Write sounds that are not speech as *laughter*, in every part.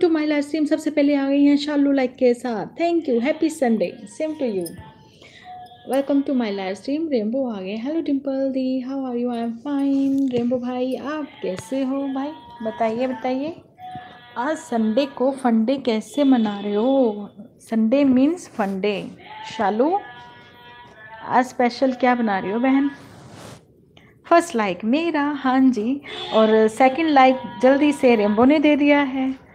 To my live stream सबसे पहले आ गई हैं शालू लाइक के साथ। Thank you happy Sunday same to you welcome to my live stream Rambo आ गए hello Dimple the how are you I am fine Rambo भाई, आप कैसे हो भाई? बताइए बताइए। आज संडे को फंडे कैसे मना रहे हो? संडे मीन्स फंडे शालू, आज स्पेशल क्या बना रही हो बहन? फ़र्स्ट लाइक मेरा हाँ जी। और सेकंड लाइक जल्दी से रेमबो ने दे दिया है।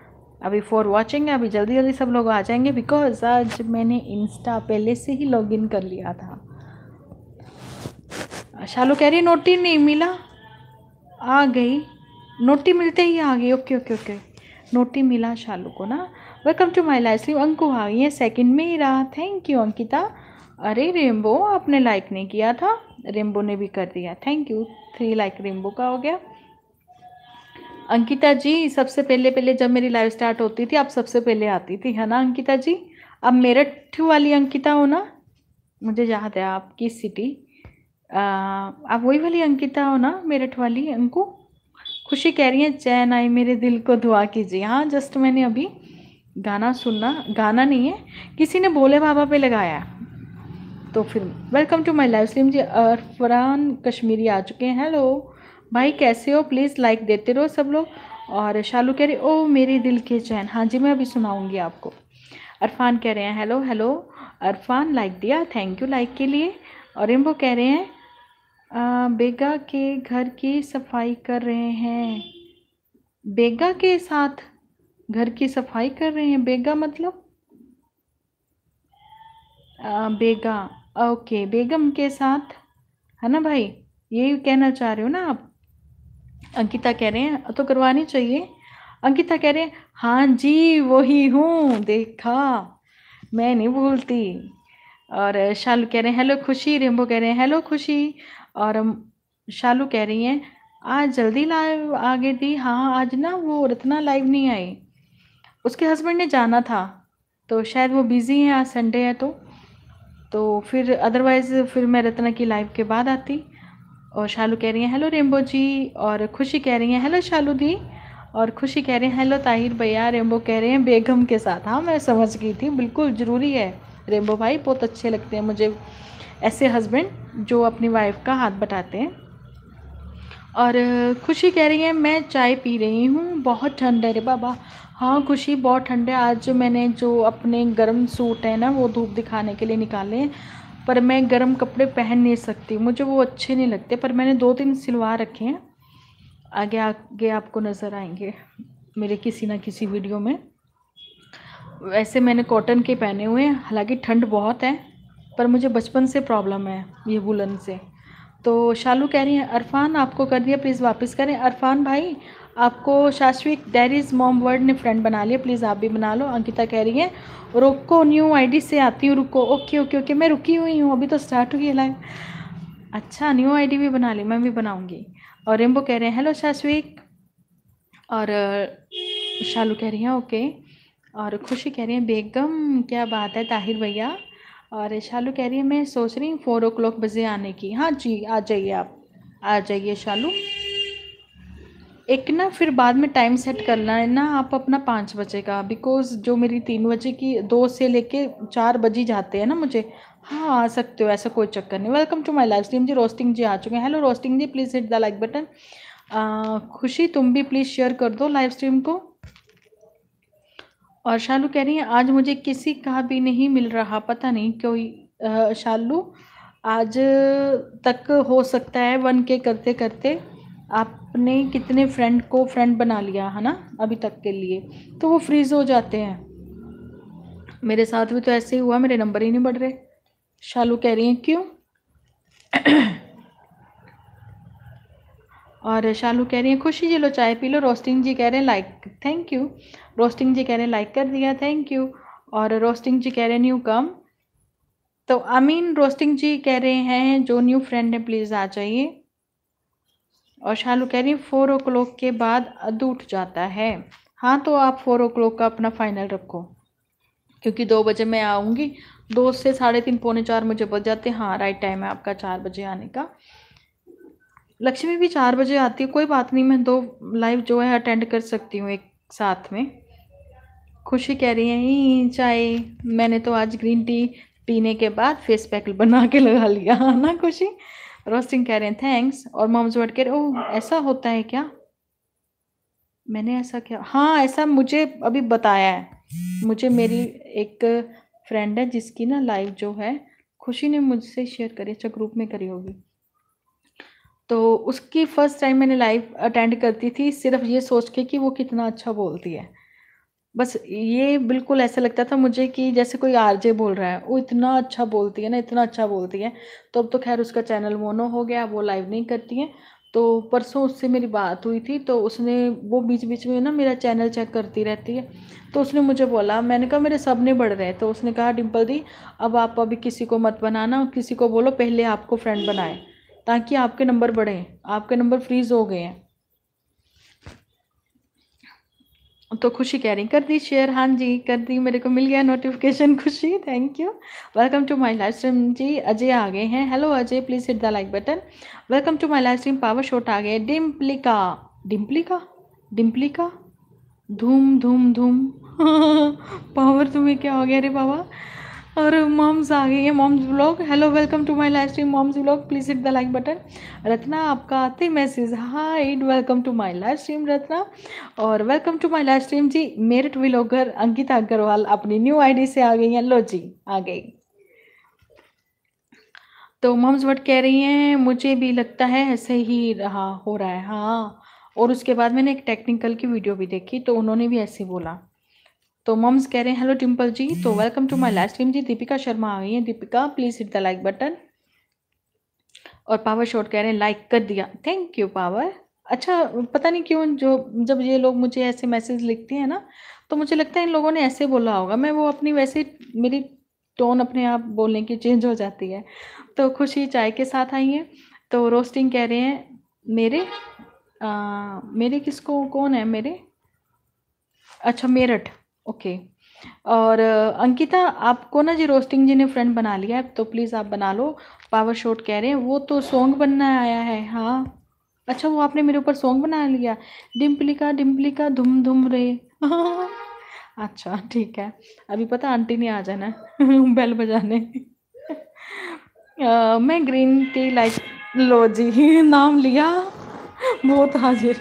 अभी फॉर वॉचिंग अभी जल्दी जल्दी सब लोग आ जाएँगे बिकॉज़ आज मैंने इंस्टा पहले से ही लॉगिन कर लिया था। शालू कह रही, नोटी नहीं मिला। आ गई। नोटी मिलते ही आ गई। ओके ओके ओके नोटी मिला शालू को ना। Welcome to my life stream Anku आ गई है सेकेंड में ही रहा। Thank you Ankita. अरे रेमबो आपने लाइक नहीं किया था। रेम्बो ने भी कर दिया। Thank you three like Rambo का हो गया। अंकिता जी, सबसे पहले पहले जब मेरी लाइव स्टार्ट होती थी, आप सबसे पहले आती थी, है ना अंकिता जी? अब मेरठ वाली अंकिता हो ना, मुझे याद है आपकी सिटी आप वही वाली अंकिता हो ना, मेरठ वाली, अंकु? खुशी कह रही है, चैन आई मेरे दिल को, दुआ कीजिए। हाँ जस्ट मैंने अभी गाना सुनना, गाना नहीं है, किसी ने भोले बाबा पे लगाया तो फिर welcome to my live stream जी, अरफरान कश्मीरी आ चुके हैं हेलो भाई कैसे हो? प्लीज़ लाइक देते रहो सब लोग। और शालू कह रहे ओ मेरे दिल के चैन। हाँ जी मैं अभी सुनाऊँगी आपको। अरफान कह रहे हैं हेलो हेलो। अरफान लाइक दिया थैंक यू लाइक के लिए। और इम्बो कह रहे हैं बेगा के घर की सफ़ाई कर रहे हैं। बेगा के साथ घर की सफ़ाई कर रहे हैं? बेगा मतलब? आ, बेगा। ओके बेगम के साथ। है ना भाई? यही कहना चाह रहे हो ना आप? अंकिता कह रहे हैं तो करवानी चाहिए। अंकिता कह रहे हैं हाँ जी, वही हूँ, देखा, मैं नहीं भूलती। और शालू कह रहे हैं, हेलो खुशी रेम्बो कह रहे हैं, हेलो खुशी। और शालू कह रही हैं, आज जल्दी लाइव आगे थी। हाँ आज ना वो रत्ना लाइव नहीं आई। उसके हस्बैंड ने जाना था तो शायद वो बिज़ी हैं, आज संडे है तो। तो फिर अदरवाइज़ फिर मैं रत्ना की लाइव के बाद आती। और शालू कह रही हैं, हेलो रेम्बो जी, और खुशी कह रही हैं, हेलो शालू दी और खुशी कह रहे हैं, हेलो ताहिर भैया रेम्बो कह रहे हैं, बेगम के साथ हाँ मैं समझ गई थी, बिल्कुल ज़रूरी है रेम्बो भाई, बहुत अच्छे लगते हैं मुझे ऐसे हस्बैंड जो अपनी वाइफ का हाथ बटाते हैं। और खुशी कह रही है, मैं चाय पी रही हूँ, बहुत ठंड है रे बाबा। हाँ खुशी, बहुत ठंड है, आज मैंने जो अपने गर्म सूट है ना, वो धूप दिखाने के लिए निकाले पर मैं गर्म कपड़े पहन नहीं सकती। मुझे वो अच्छे नहीं लगते, पर मैंने दो तीन सिलवा रखे हैं। आगे आगे आपको नज़र आएँगे मेरे किसी ना किसी वीडियो में। वैसे मैंने कॉटन के पहने हुए हैं, हालाँकि ठंड बहुत है, पर मुझे बचपन से प्रॉब्लम है ये वुलन से। तो शालू कह रही हैं, अरफान आपको कर दिया, प्लीज़ वापस करें। अरफान भाई आपको शाश्विक डेरीज मॉम वर्ड ने फ्रेंड बना लिया प्लीज़ आप भी बना लो, अंकिता कह रही है, रुको न्यू आईडी से आती हूँ, रुको ओके ओके ओके मैं रुकी हुई हूँ, अभी तो स्टार्ट हुई है लाइव अच्छा न्यू आईडी भी बना ली, मैं भी बनाऊँगी। और रेम्बो कह रहे हैं हेलो शाश्विक और शालू कह रही हैं ओके और खुशी कह रही हैं, बेगम, क्या बात है, ताहिर भैया। और शालू कह रही है, मैं सोच रही हूँ फोर ओ क्लॉक बजे आने की। हाँ जी, आ जाइए आप, आ जाइए शालू। एक ना फिर बाद में टाइम सेट करना है ना, आप अपना पाँच बजे का बिकॉज़ जो मेरी तीन बजे की दो से लेके चार बजे जाते हैं ना मुझे हाँ आ सकते हो, ऐसा कोई चक्कर नहीं। Welcome to my live stream ji roasting ji आ चुके हैं। Hello roasting ji please hit the like button Khushi, तुम भी प्लीज़ शेयर कर दो लाइव स्ट्रीम को। और शालू कह रही है, आज मुझे किसी का भी नहीं मिल रहा, पता नहीं क्यों शालू, आज तक हो सकता है वन के करते करते आपने कितने फ्रेंड को फ्रेंड बना लिया, है ना, अभी तक के लिए? तो वो फ्रीज़ हो जाते हैं। मेरे साथ भी तो ऐसे ही हुआ, मेरे नंबर ही नहीं बढ़ रहे। शालू कह रही हैं, क्यों? और शालू कह रही हैं, खुशी जी, लो चाय पी लो। रोस्टिंग जी कह रहे हैं like thank you roasting ji कह रहे हैं लाइक कर दिया थैंक यू और रोस्टिंग जी कह रहे हैं न्यू कम तो अमीन रोस्टिंग जी कह रहे हैं, जो न्यू फ्रेंड है प्लीज़ आ जाइए। और शालू कह रही है फोर ओ क्लॉक के बाद अद उठ जाता है। हाँ तो आप फोर ओ क्लॉक का अपना फाइनल रखो, क्योंकि दो बजे मैं आऊँगी। दो से साढ़े तीन, पौने चार मुझे बज जाते हैं। हाँ राइट टाइम है आपका चार बजे आने का। लक्ष्मी भी चार बजे आती है, कोई बात नहीं, मैं दो लाइव जो है अटेंड कर सकती हूँ एक साथ में। खुशी कह रही है चाय, मैंने तो आज ग्रीन टी पीने के बाद फेस पैक बना के लगा लिया। *laughs* ना, खुशी? रोस्टिंग कह रहे हैं थैंक्स और मॉम्स वर्ड कह रहे ओह ऐसा होता है क्या? मैंने ऐसा क्या? हाँ ऐसा मुझे अभी बताया है। मुझे मेरी एक फ्रेंड है जिसकी ना लाइव जो है खुशी ने मुझसे शेयर करी अच्छा ग्रुप में करी होगी। तो उसकी फ़र्स्ट टाइम मैंने लाइव अटेंड करती थी सिर्फ़ ये सोच के कि वो कितना अच्छा बोलती है। बस ये बिल्कुल ऐसा लगता था मुझे कि जैसे कोई आरजे बोल रहा है, वो इतना अच्छा बोलती है ना, इतना अच्छा बोलती है। तो अब तो खैर उसका चैनल मोनो हो गया, वो लाइव नहीं करती है। तो परसों उससे मेरी बात हुई थी तो उसने वो बीच बीच में ना मेरा चैनल चेक करती रहती है। तो उसने मुझे बोला, मैंने कहा, मेरे सपने बढ़ रहे हैं। तो उसने कहा डिम्पल दी, अब आप अभी किसी को मत बनाना, किसी को बोलो, पहले आपको फ्रेंड बनाए, ताकि आपके नंबर बढ़ें, आपके नंबर फ्रीज हो गए हैं। तो खुशी कह रही कर दी शेयर हाँ जी, कर दी, मेरे को मिल गया notification *laughs* Khushi thank you welcome to my live stream जी, अजय आ गए हैं. Hello Ajay please hit the like button welcome to my live stream power shot आ गए. डिम्पलिका डिम्पलिका डिम्पलिका धूम धूम धूम. *laughs* पावर तुम्हें क्या हो गया अरे बाबा? और मॉम्स आ गई है moms blog hello welcome to my live stream moms blog please hit the like button Ratna, आपका आते message hi welcome to my live stream Ratna. और welcome to my live stream ji Meerut vlogger Ankita Agarwal अपनी new ID से आ गई हैं। लो जी, आ गई। तो moms what कह रही हैं, मुझे भी लगता है ऐसे ही रहा, हो रहा है हाँ। और उसके बाद मैंने एक टेक्निकल की वीडियो भी देखी तो उन्होंने भी ऐसे बोला। तो मम्स कह रहे हैं हेलो टिम्पल जी तो welcome to my last stream जी। दीपिका शर्मा आ गई है। Deepika please hit the like button और पावर शॉट कह रहे हैं लाइक कर दिया। Thank you power. अच्छा पता नहीं क्यों जो जब ये लोग मुझे ऐसे मैसेज लिखते हैं ना तो मुझे लगता है इन लोगों ने ऐसे बोला होगा। मैं वो अपनी वैसे मेरी टोन अपने आप बोलने की चेंज हो जाती है। तो खुशी चाय के साथ आई है। तो रोस्टिंग कह रहे हैं मेरे आ, मेरे किसको कौन है मेरे? अच्छा मेरठ। ओके। और अंकिता आपको ना जी रोस्टिंग जी ने फ्रेंड बना लिया है तो प्लीज़ आप बना लो पावर शॉट कह रहे हैं। वो तो सॉन्ग बनना आया है हाँ। अच्छा वो आपने मेरे ऊपर सॉन्ग बना लिया डिम्पलिका डिम्पलिका धुम धुम रे। *laughs* अच्छा ठीक है। अभी पता आंटी ने आ जाना *laughs* बेल बजाने। *laughs* आ, मैं ग्रीन टी लाइक लो जी नाम लिया। भूत हाजिर।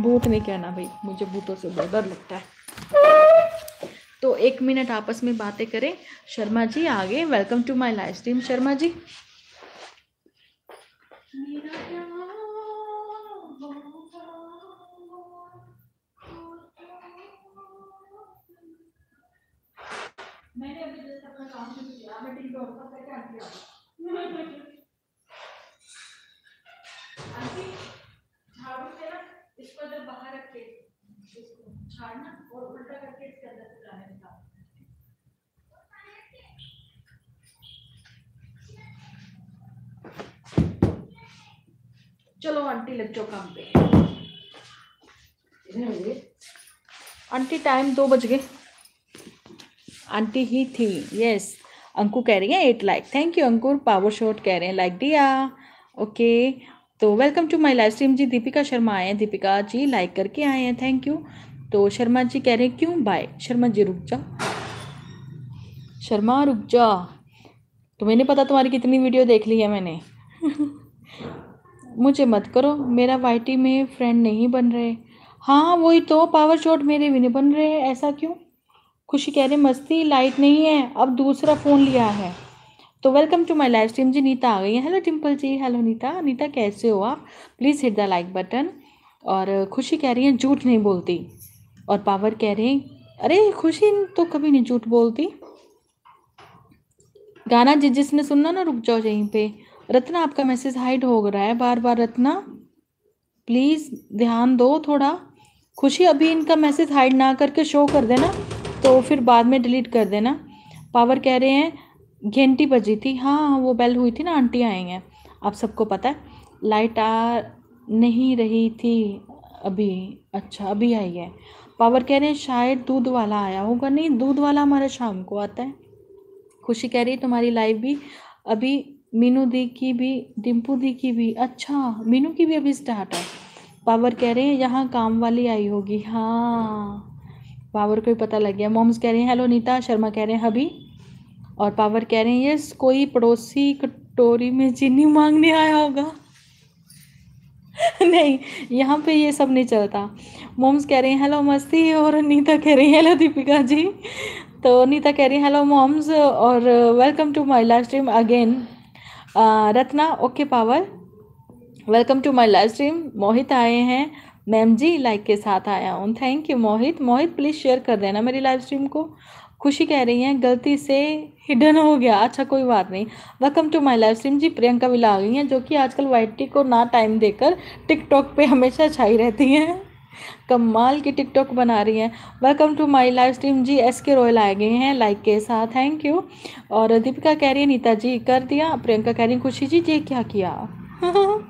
भूत नहीं कहना भाई मुझे भूतों से बहुत डर लगता है। तो एक मिनट आपस में बातें करें। शर्मा जी आगे welcome to my live stream Sharma ji. मैंने अभी काम किया, मैं क्या झाड़ू से ना इसको जब बाहर रख छाड़ना और उल्टा करके इसके अंदर से जाने का। चलो आंटी लग जाओ काम पे। आंटी टाइम दो बज गए। आंटी ही थी यस अंकु कह रही है eight like thank you Ankur power shot कह रहे हैं लाइक दिया ओके तो welcome to my live stream जी, दीपिका शर्मा आए हैं। दीपिका जी लाइक करके आए हैं। थैंक यू तो शर्मा जी कह रहे हैं, क्यों? बाय शर्मा जी, रुक जा। शर्मा, रुक जा। तो मैंने पता तुम्हारी कितनी वीडियो देख ली है मैंने। *laughs* मुझे मत करो। मेरा वाईटी में फ्रेंड नहीं बन रहे। हाँ वही तो पावर शॉट मेरे भी नहीं बन रहे। ऐसा क्यों? खुशी कह रहे मस्ती लाइट नहीं है। अब दूसरा फ़ोन लिया है। तो welcome to my live stream जी, नीता आ गई है। हेलो टिम्पल जी. हेलो नीता. नीता, कैसे हो आप? Please hit the like button और खुशी कह रही है, झूठ नहीं बोलती। और पावर कह रहे हैं, अरे, खुशी तो कभी नहीं झूठ बोलती। गाना जिस जिसने सुनना ना, रुक जाओ यहीं पे। रत्ना, आपका मैसेज हाइड हो रहा है बार बार, रत्ना। प्लीज़ ध्यान दो थोड़ा। खुशी अभी इनका मैसेज हाइड ना करके शो कर देना तो फिर बाद में डिलीट कर देना। पावर कह रहे हैं घंटी बजी थी। हाँ वो बेल हुई थी ना, आंटी आई हैं। आप सबको पता है लाइट आ नहीं रही थी अभी। अच्छा अभी आई है। पावर कह रहे हैं, शायद दूध वाला आया होगा। नहीं, दूध वाला हमारे शाम को आता है। खुशी कह रही है, तुम्हारी लाइव भी। अभी मीनू दी की भी डिम्पू दी की भी। अच्छा मीनू की भी अभी स्टार्ट है। पावर कह रहे हैं, यहाँ काम वाली आई होगी। हाँ पावर को ही पता लग गया। मॉम्स कह रहे हैं हेलो नीता शर्मा कह रहे हैं, हबी और पावर कह रहे हैं, यस, कोई पड़ोसी कटोरी में चीनी मांगने आया होगा? *laughs* नहीं, यहाँ पे ये सब नहीं चलता। मोम्स कह रही हैं, हेलो, मस्ती, और नीता कह रही है, हेलो, दीपिका जी। तो नीता कह रही है, हेलो, मोम्स, और welcome to my live stream again. Ratna, okay, power. Welcome to my live stream. Mohit आए हैं। मैम जी, लाइक के साथ आया हूँ। Thank you, Mohit. Mohit, please share कर देना मेरी लाइव स्ट्रीम को। खुशी कह रही हैं, गलती से हिडन हो गया। अच्छा कोई बात नहीं। Welcome to my live stream जी, प्रियंका भी आ गई हैं, जो कि आजकल वाइट को ना टाइम देकर टिकटॉक पे हमेशा छाई रहती हैं। कमाल की टिकटॉक बना रही हैं। Welcome to my live stream ji S K Royal आए गए हैं लाइक के साथ। थैंक यू और दीपिका कह रही है, नीता जी, कर दिया। प्रियंका कह रही खुशी जी, ये क्या किया? *laughs*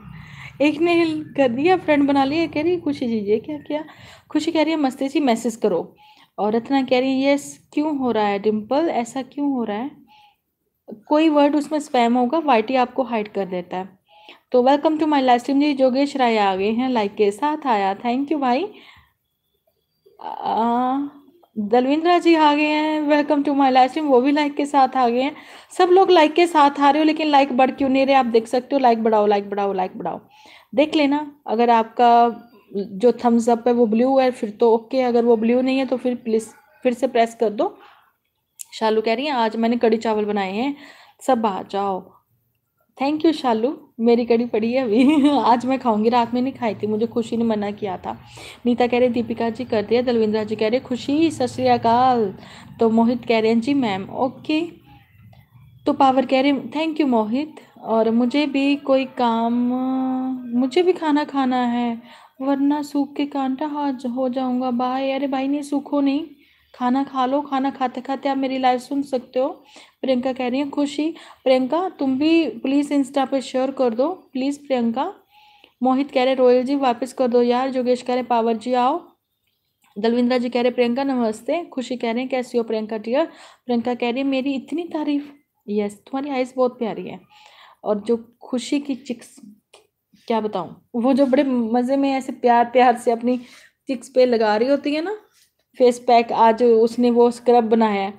एक ने कर दिया फ्रेंड बना लिया, कह रही खुशी जी, ये क्या किया? खुशी कह रही है, मस्ती जी मैसेज करो। और रत्ना कह रही है यस क्यों हो रहा है डिम्पल ऐसा क्यों हो रहा है? कोई वर्ड उसमें स्पैम होगा वाइटी आपको हाइड कर देता है। तो welcome to my live stream जी, जोगेश राय आ गए हैं लाइक के साथ आया। थैंक यू भाई। दलविंद्रा जी आ गए हैं welcome to my live stream वो भी लाइक के साथ आ गए हैं। सब लोग लाइक के साथ आ रहे हो, लेकिन लाइक बढ़ क्यों नहीं रहे? आप देख सकते हो लाइक बढ़ाओ लाइक बढ़ाओ लाइक बढ़ाओ। देख लेना, अगर आपका जो थम्स अप है वो ब्लू है, फिर तो ओके अगर वो ब्लू नहीं है तो फिर प्लीज़ फिर से प्रेस कर दो। शालू कह रही हैं, आज मैंने कड़ी चावल बनाए हैं, सब आ जाओ। Thank you Shalu. मेरी कड़ी पड़ी है अभी। *laughs* आज मैं खाऊँगी, रात में नहीं खाई थी, मुझे खुशी ने मना किया था। नीता कह रहे, दीपिका जी कर दिया। दलविंद्रा जी कह रहे, खुशी, सत श्रीकाल तो मोहित कह रहे हैं, जी मैम ओके तो पावर कह रहे थैंक यू मोहित। और मुझे भी कोई काम, मुझे भी खाना खाना है। वरना सूख के कांटा हाथ हो जाऊँगा। बाय। अरे भाई, नहीं, सूखो नहीं। खाना खा लो, खाना खाते खाते आप मेरी लाइव सुन सकते हो। प्रियंका कह रही है, खुशी। प्रियंका, तुम भी प्लीज़ इंस्टा पे शेयर कर दो। प्लीज़ प्रियंका। मोहित कह रहे रोयल जी, वापस कर दो यार। जोगेश कह रहे पावर जी, आओ। दलविंद्रा जी कह रहे, प्रियंका, नमस्ते। खुशी कह रहे हैं कैसी हो प्रियंका टियर प्रियंका कह रही है मेरी इतनी तारीफ़। यस तुम्हारी आइस बहुत प्यारी है। और जो खुशी की चिक्स क्या बताऊँ? वो जो बड़े मज़े में ऐसे प्यार प्यार से अपनी चिक्स पे लगा रही होती है ना फेस पैक आज उसने वो स्क्रब बनाया है।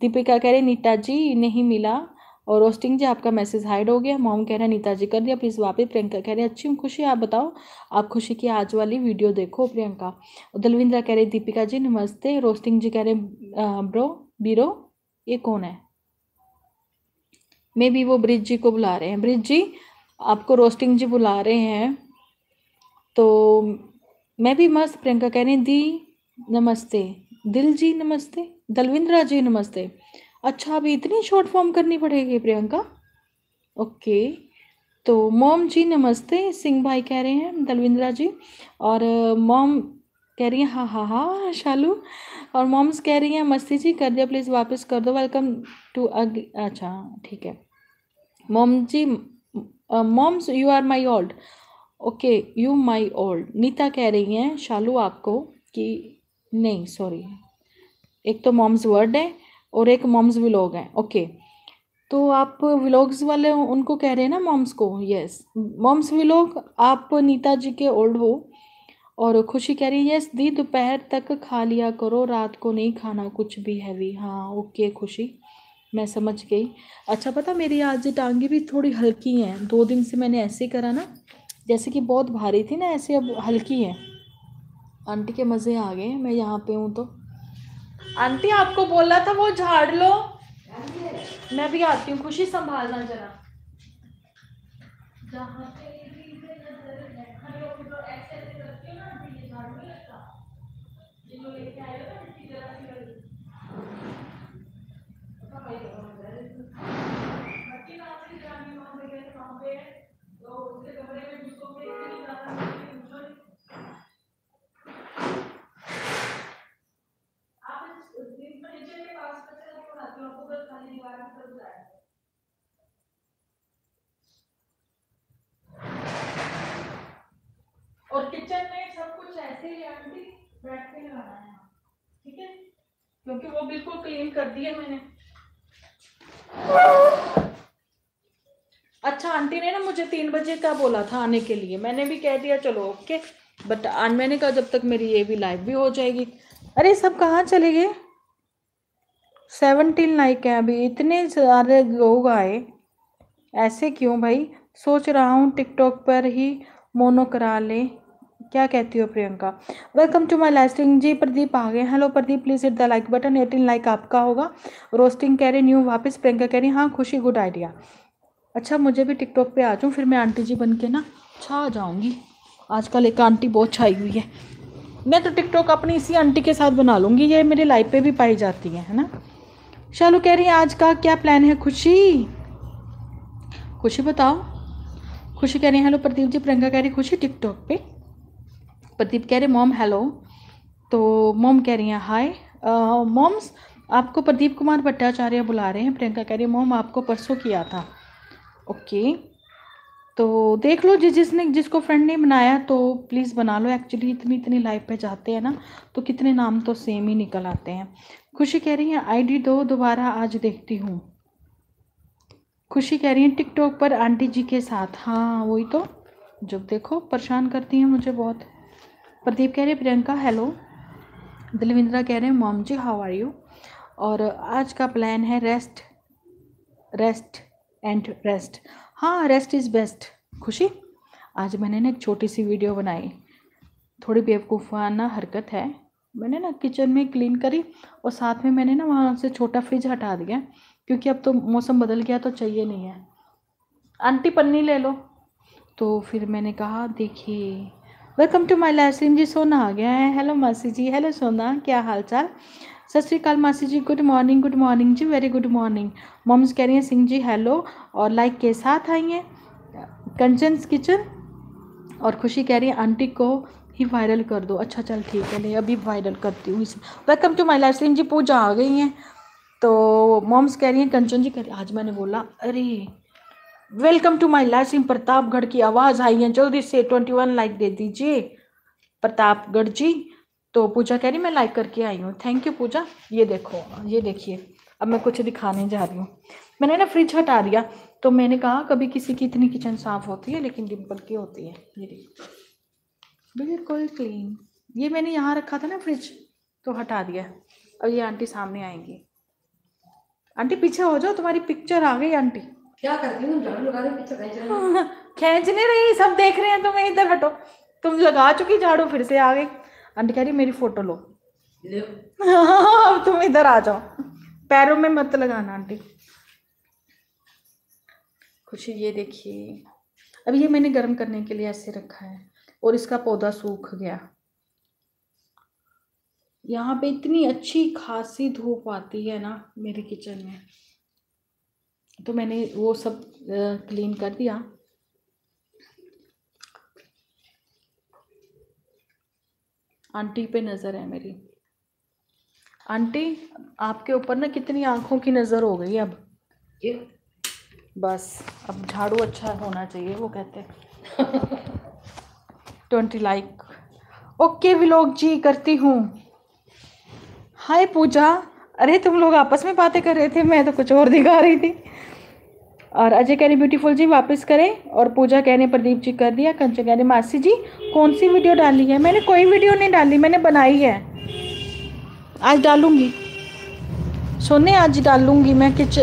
दीपिका कह रही, नीता जी, नहीं मिला। और रोस्टिंग जी, आपका मैसेज हाइड हो गया। मॉम कह रहे हैं नीता जी, कर दिया प्लीज़ वापस। प्रियंका कह रहे हैं अच्छी हूँ, खुशी आप बताओ, आप खुशी की आज वाली वीडियो देखो, प्रियंका। और दलविंद्रा कह रही, दीपिका जी, नमस्ते। रोस्टिंग जी कह रहे ब्रो बीरो ये कौन है? मे बी वो ब्रिज जी को बुला रहे हैं। ब्रिज जी आपको रोस्टिंग जी बुला रहे हैं तो मैं भी मस्त प्रियंका कह रही दी, नमस्ते। दिल जी, नमस्ते। दलविंद्रा जी, नमस्ते। अच्छा अभी इतनी शॉर्ट फॉर्म करनी पड़ेगी प्रियंका? ओके। तो मोम जी, नमस्ते। सिंह भाई कह रहे हैं, दलविंद्रा जी। और मोम कह रही हैं हाँ हाँ हाँ शालू। और मॉम्स कह रही हैं, मस्ती जी, कर दिया प्लीज़ वापस कर दो। वेलकम टू अग अच्छा ठीक है। Mom ji moms you are my old okay you my old Neeta कह रही हैं शालू आपको कि नहीं सॉरी एक तो मॉम्स वर्ड है और एक मॉम्स व्लॉग है ओके तो आप व्लॉग्स वाले, उनको कह रहे हैं ना मॉम्स को? यस मॉम्स व्लॉग आप नीता जी के ओल्ड हो और खुशी कह रही है यस दी दोपहर तक खा लिया करो, रात को नहीं खाना, कुछ भी हैवी हाँ ओके खुशी। मैं समझ गई। अच्छा पता, मेरी आज टांगी भी थोड़ी हल्की हैं। दो दिन से मैंने ऐसे करा ना, जैसे कि बहुत भारी थी ना, ऐसे अब हल्की है। आंटी के मज़े आ गए मैं यहाँ पे हूँ तो। आंटी, आपको बोला था वो झाड़ लो। मैं भी आती हूँ, खुशी संभालना जरा। जहाँ और किचन में सब कुछ ऐसे ही आंटी बैठ के लगाना है ठीक है क्योंकि वो बिल्कुल क्लीन कर दिया मैंने। अच्छा आंटी ने ना मुझे तीन बजे का बोला था आने के लिए। मैंने भी कह दिया, चलो ओके बट मैंने कहा, जब तक मेरी ये भी लाइव भी हो जाएगी। अरे सब कहाँ चले गए? सेवनटीन लाइक है अभी? इतने सारे लोग आए। ऐसे क्यों भाई? सोच रहा हूँ टिकटॉक पर ही मोनो करा ले। क्या कहती हो Priyanka? Welcome to my lasting जी, प्रदीप आ गए hello Pradeep please hit the like button eighteen like आपका होगा। रोस्टिंग कह रही न्यू वापस प्रियंका कह रही हाँ खुशी गुड आइडिया अच्छा मुझे भी टिकटॉक पे आ जाऊँ, फिर मैं आंटी जी बन के ना छा जाऊँगी। आजकल एक आंटी बहुत छाई हुई है। मैं तो टिकटॉक अपनी इसी आंटी के साथ बना लूँगी, ये मेरी लाइफ पे भी पाई जाती है है ना? शालू कह रही है आज का क्या प्लान है? खुशी? खुशी बताओ। खुशी कह रही है हेलो प्रदीप जी। प्रियंका कह रही, खुशी टिकटॉक पे? प्रदीप कह रहे, मॉम, हेलो। तो मॉम कह रही हैं, हाय। मॉम्स, आपको प्रदीप कुमार भट्टाचार्य बुला रहे हैं। प्रियंका कह रही है, मॉम, आपको परसों किया था। ओके। तो देख लो, जिस, जिसने, जिसको फ्रेंड ने बनाया तो प्लीज़ बना लो। एक्चुअली इतनी इतनी लाइव पे जाते हैं ना तो कितने नाम तो सेम ही निकल आते हैं। खुशी कह रही है आईडी दो, दोबारा आज देखती हूँ। खुशी कह रही है टिकटॉक पर आंटी जी के साथ। हाँ वही तो। जब देखो, परेशान करती हैं मुझे बहुत। प्रदीप कह रहे प्रियंका हेलो दिलविंद्रा कह रहे हैं mom ji how are you और आज का प्लान है रेस्ट रेस्ट एंड रेस्ट हाँ रेस्ट इज़ बेस्ट खुशी? आज मैंने ना एक छोटी सी वीडियो बनाई। थोड़ी बेवकूफ़ाना हरकत है। मैंने ना किचन में क्लीन करी और साथ में मैंने ना वहाँ से छोटा फ्रिज हटा दिया क्योंकि अब तो मौसम बदल गया तो चाहिए नहीं है। आंटी, पन्नी ले लो। तो फिर मैंने कहा, देखिए वेलकम टू माय लाइफ जी, सोना आ गया है। हेलो मासी जी। हेलो सोना। क्या हाल चाल सत श्रीकाल मासी जी। गुड मॉर्निंग गुड मॉर्निंग जी। वेरी गुड मॉर्निंग मॉम्स कह रही हैं, सिंह जी हेलो और लाइक के साथ आई हैं। कंचन्स किचन और खुशी कह रही है, आंटी को ही वायरल कर दो। अच्छा चल ठीक है। ले अभी वायरल करती हूँ इसे। वेलकम टू माई लाइफ जी। पूजा आ गई हैं। तो मॉम्स कह रही हैं, कंचन जी कह रही आज मैंने बोला, अरे welcome to my life Pratapgarh की आवाज़ आई है। जल्दी से ट्वेंटी वन लाइक दे दीजिए। प्रतापगढ़ जी तो पूजा कह रही, मैं लाइक करके आई हूँ। Thank you Pooja. ये देखो, ये देखिए। अब मैं कुछ दिखाने जा रही हूँ। मैंने ना फ्रिज हटा दिया। तो मैंने कहा, कभी किसी की इतनी किचन साफ़ होती है, लेकिन डिम्पल की होती है। ये देखिए। बिल्कुल क्लीन ये मैंने यहाँ रखा था ना फ्रिज तो हटा दिया। अब ये आंटी सामने आएँगी। आंटी पीछे हो जाओ, तुम्हारी पिक्चर आ गई, आंटी। क्या करती हूँ? झाड़ू लगा रही *laughs* खींच नहीं रही सब देख रहे हैं तुम्हें इधर हटो। तुम लगा चुकी झाड़ू फिर से आ गई। आंटी कह रही मेरी फ़ोटो लो। *laughs* अब तुम इधर आ जाओ। पैरों में मत लगाना आंटी। खुशी ये देखिए। अब ये मैंने गर्म करने के लिए ऐसे रखा है और इसका पौधा सूख गया। यहाँ पे इतनी अच्छी खासी धूप आती है ना मेरे किचन में। तो मैंने वो सब क्लीन कर दिया। आंटी पे नज़र है मेरी। आंटी आपके ऊपर ना कितनी आँखों की नज़र हो गई अब। ये? बस अब झाड़ू अच्छा होना चाहिए वो कहते हैं। Twenty like okay Vilok ji करती हूँ। हाय पूजा। अरे तुम लोग आपस में बातें कर रहे थे मैं तो कुछ और दिखा रही थी। और अजय कह रही ब्यूटीफुल जी वापस करें और पूजा कह रही प्रदीप जी कर दिया कंचन कह रही मासी जी कौन सी वीडियो डाली है मैंने कोई वीडियो नहीं डाली मैंने बनाई है आज डालूंगी सोने आज डालूंगी मैं किच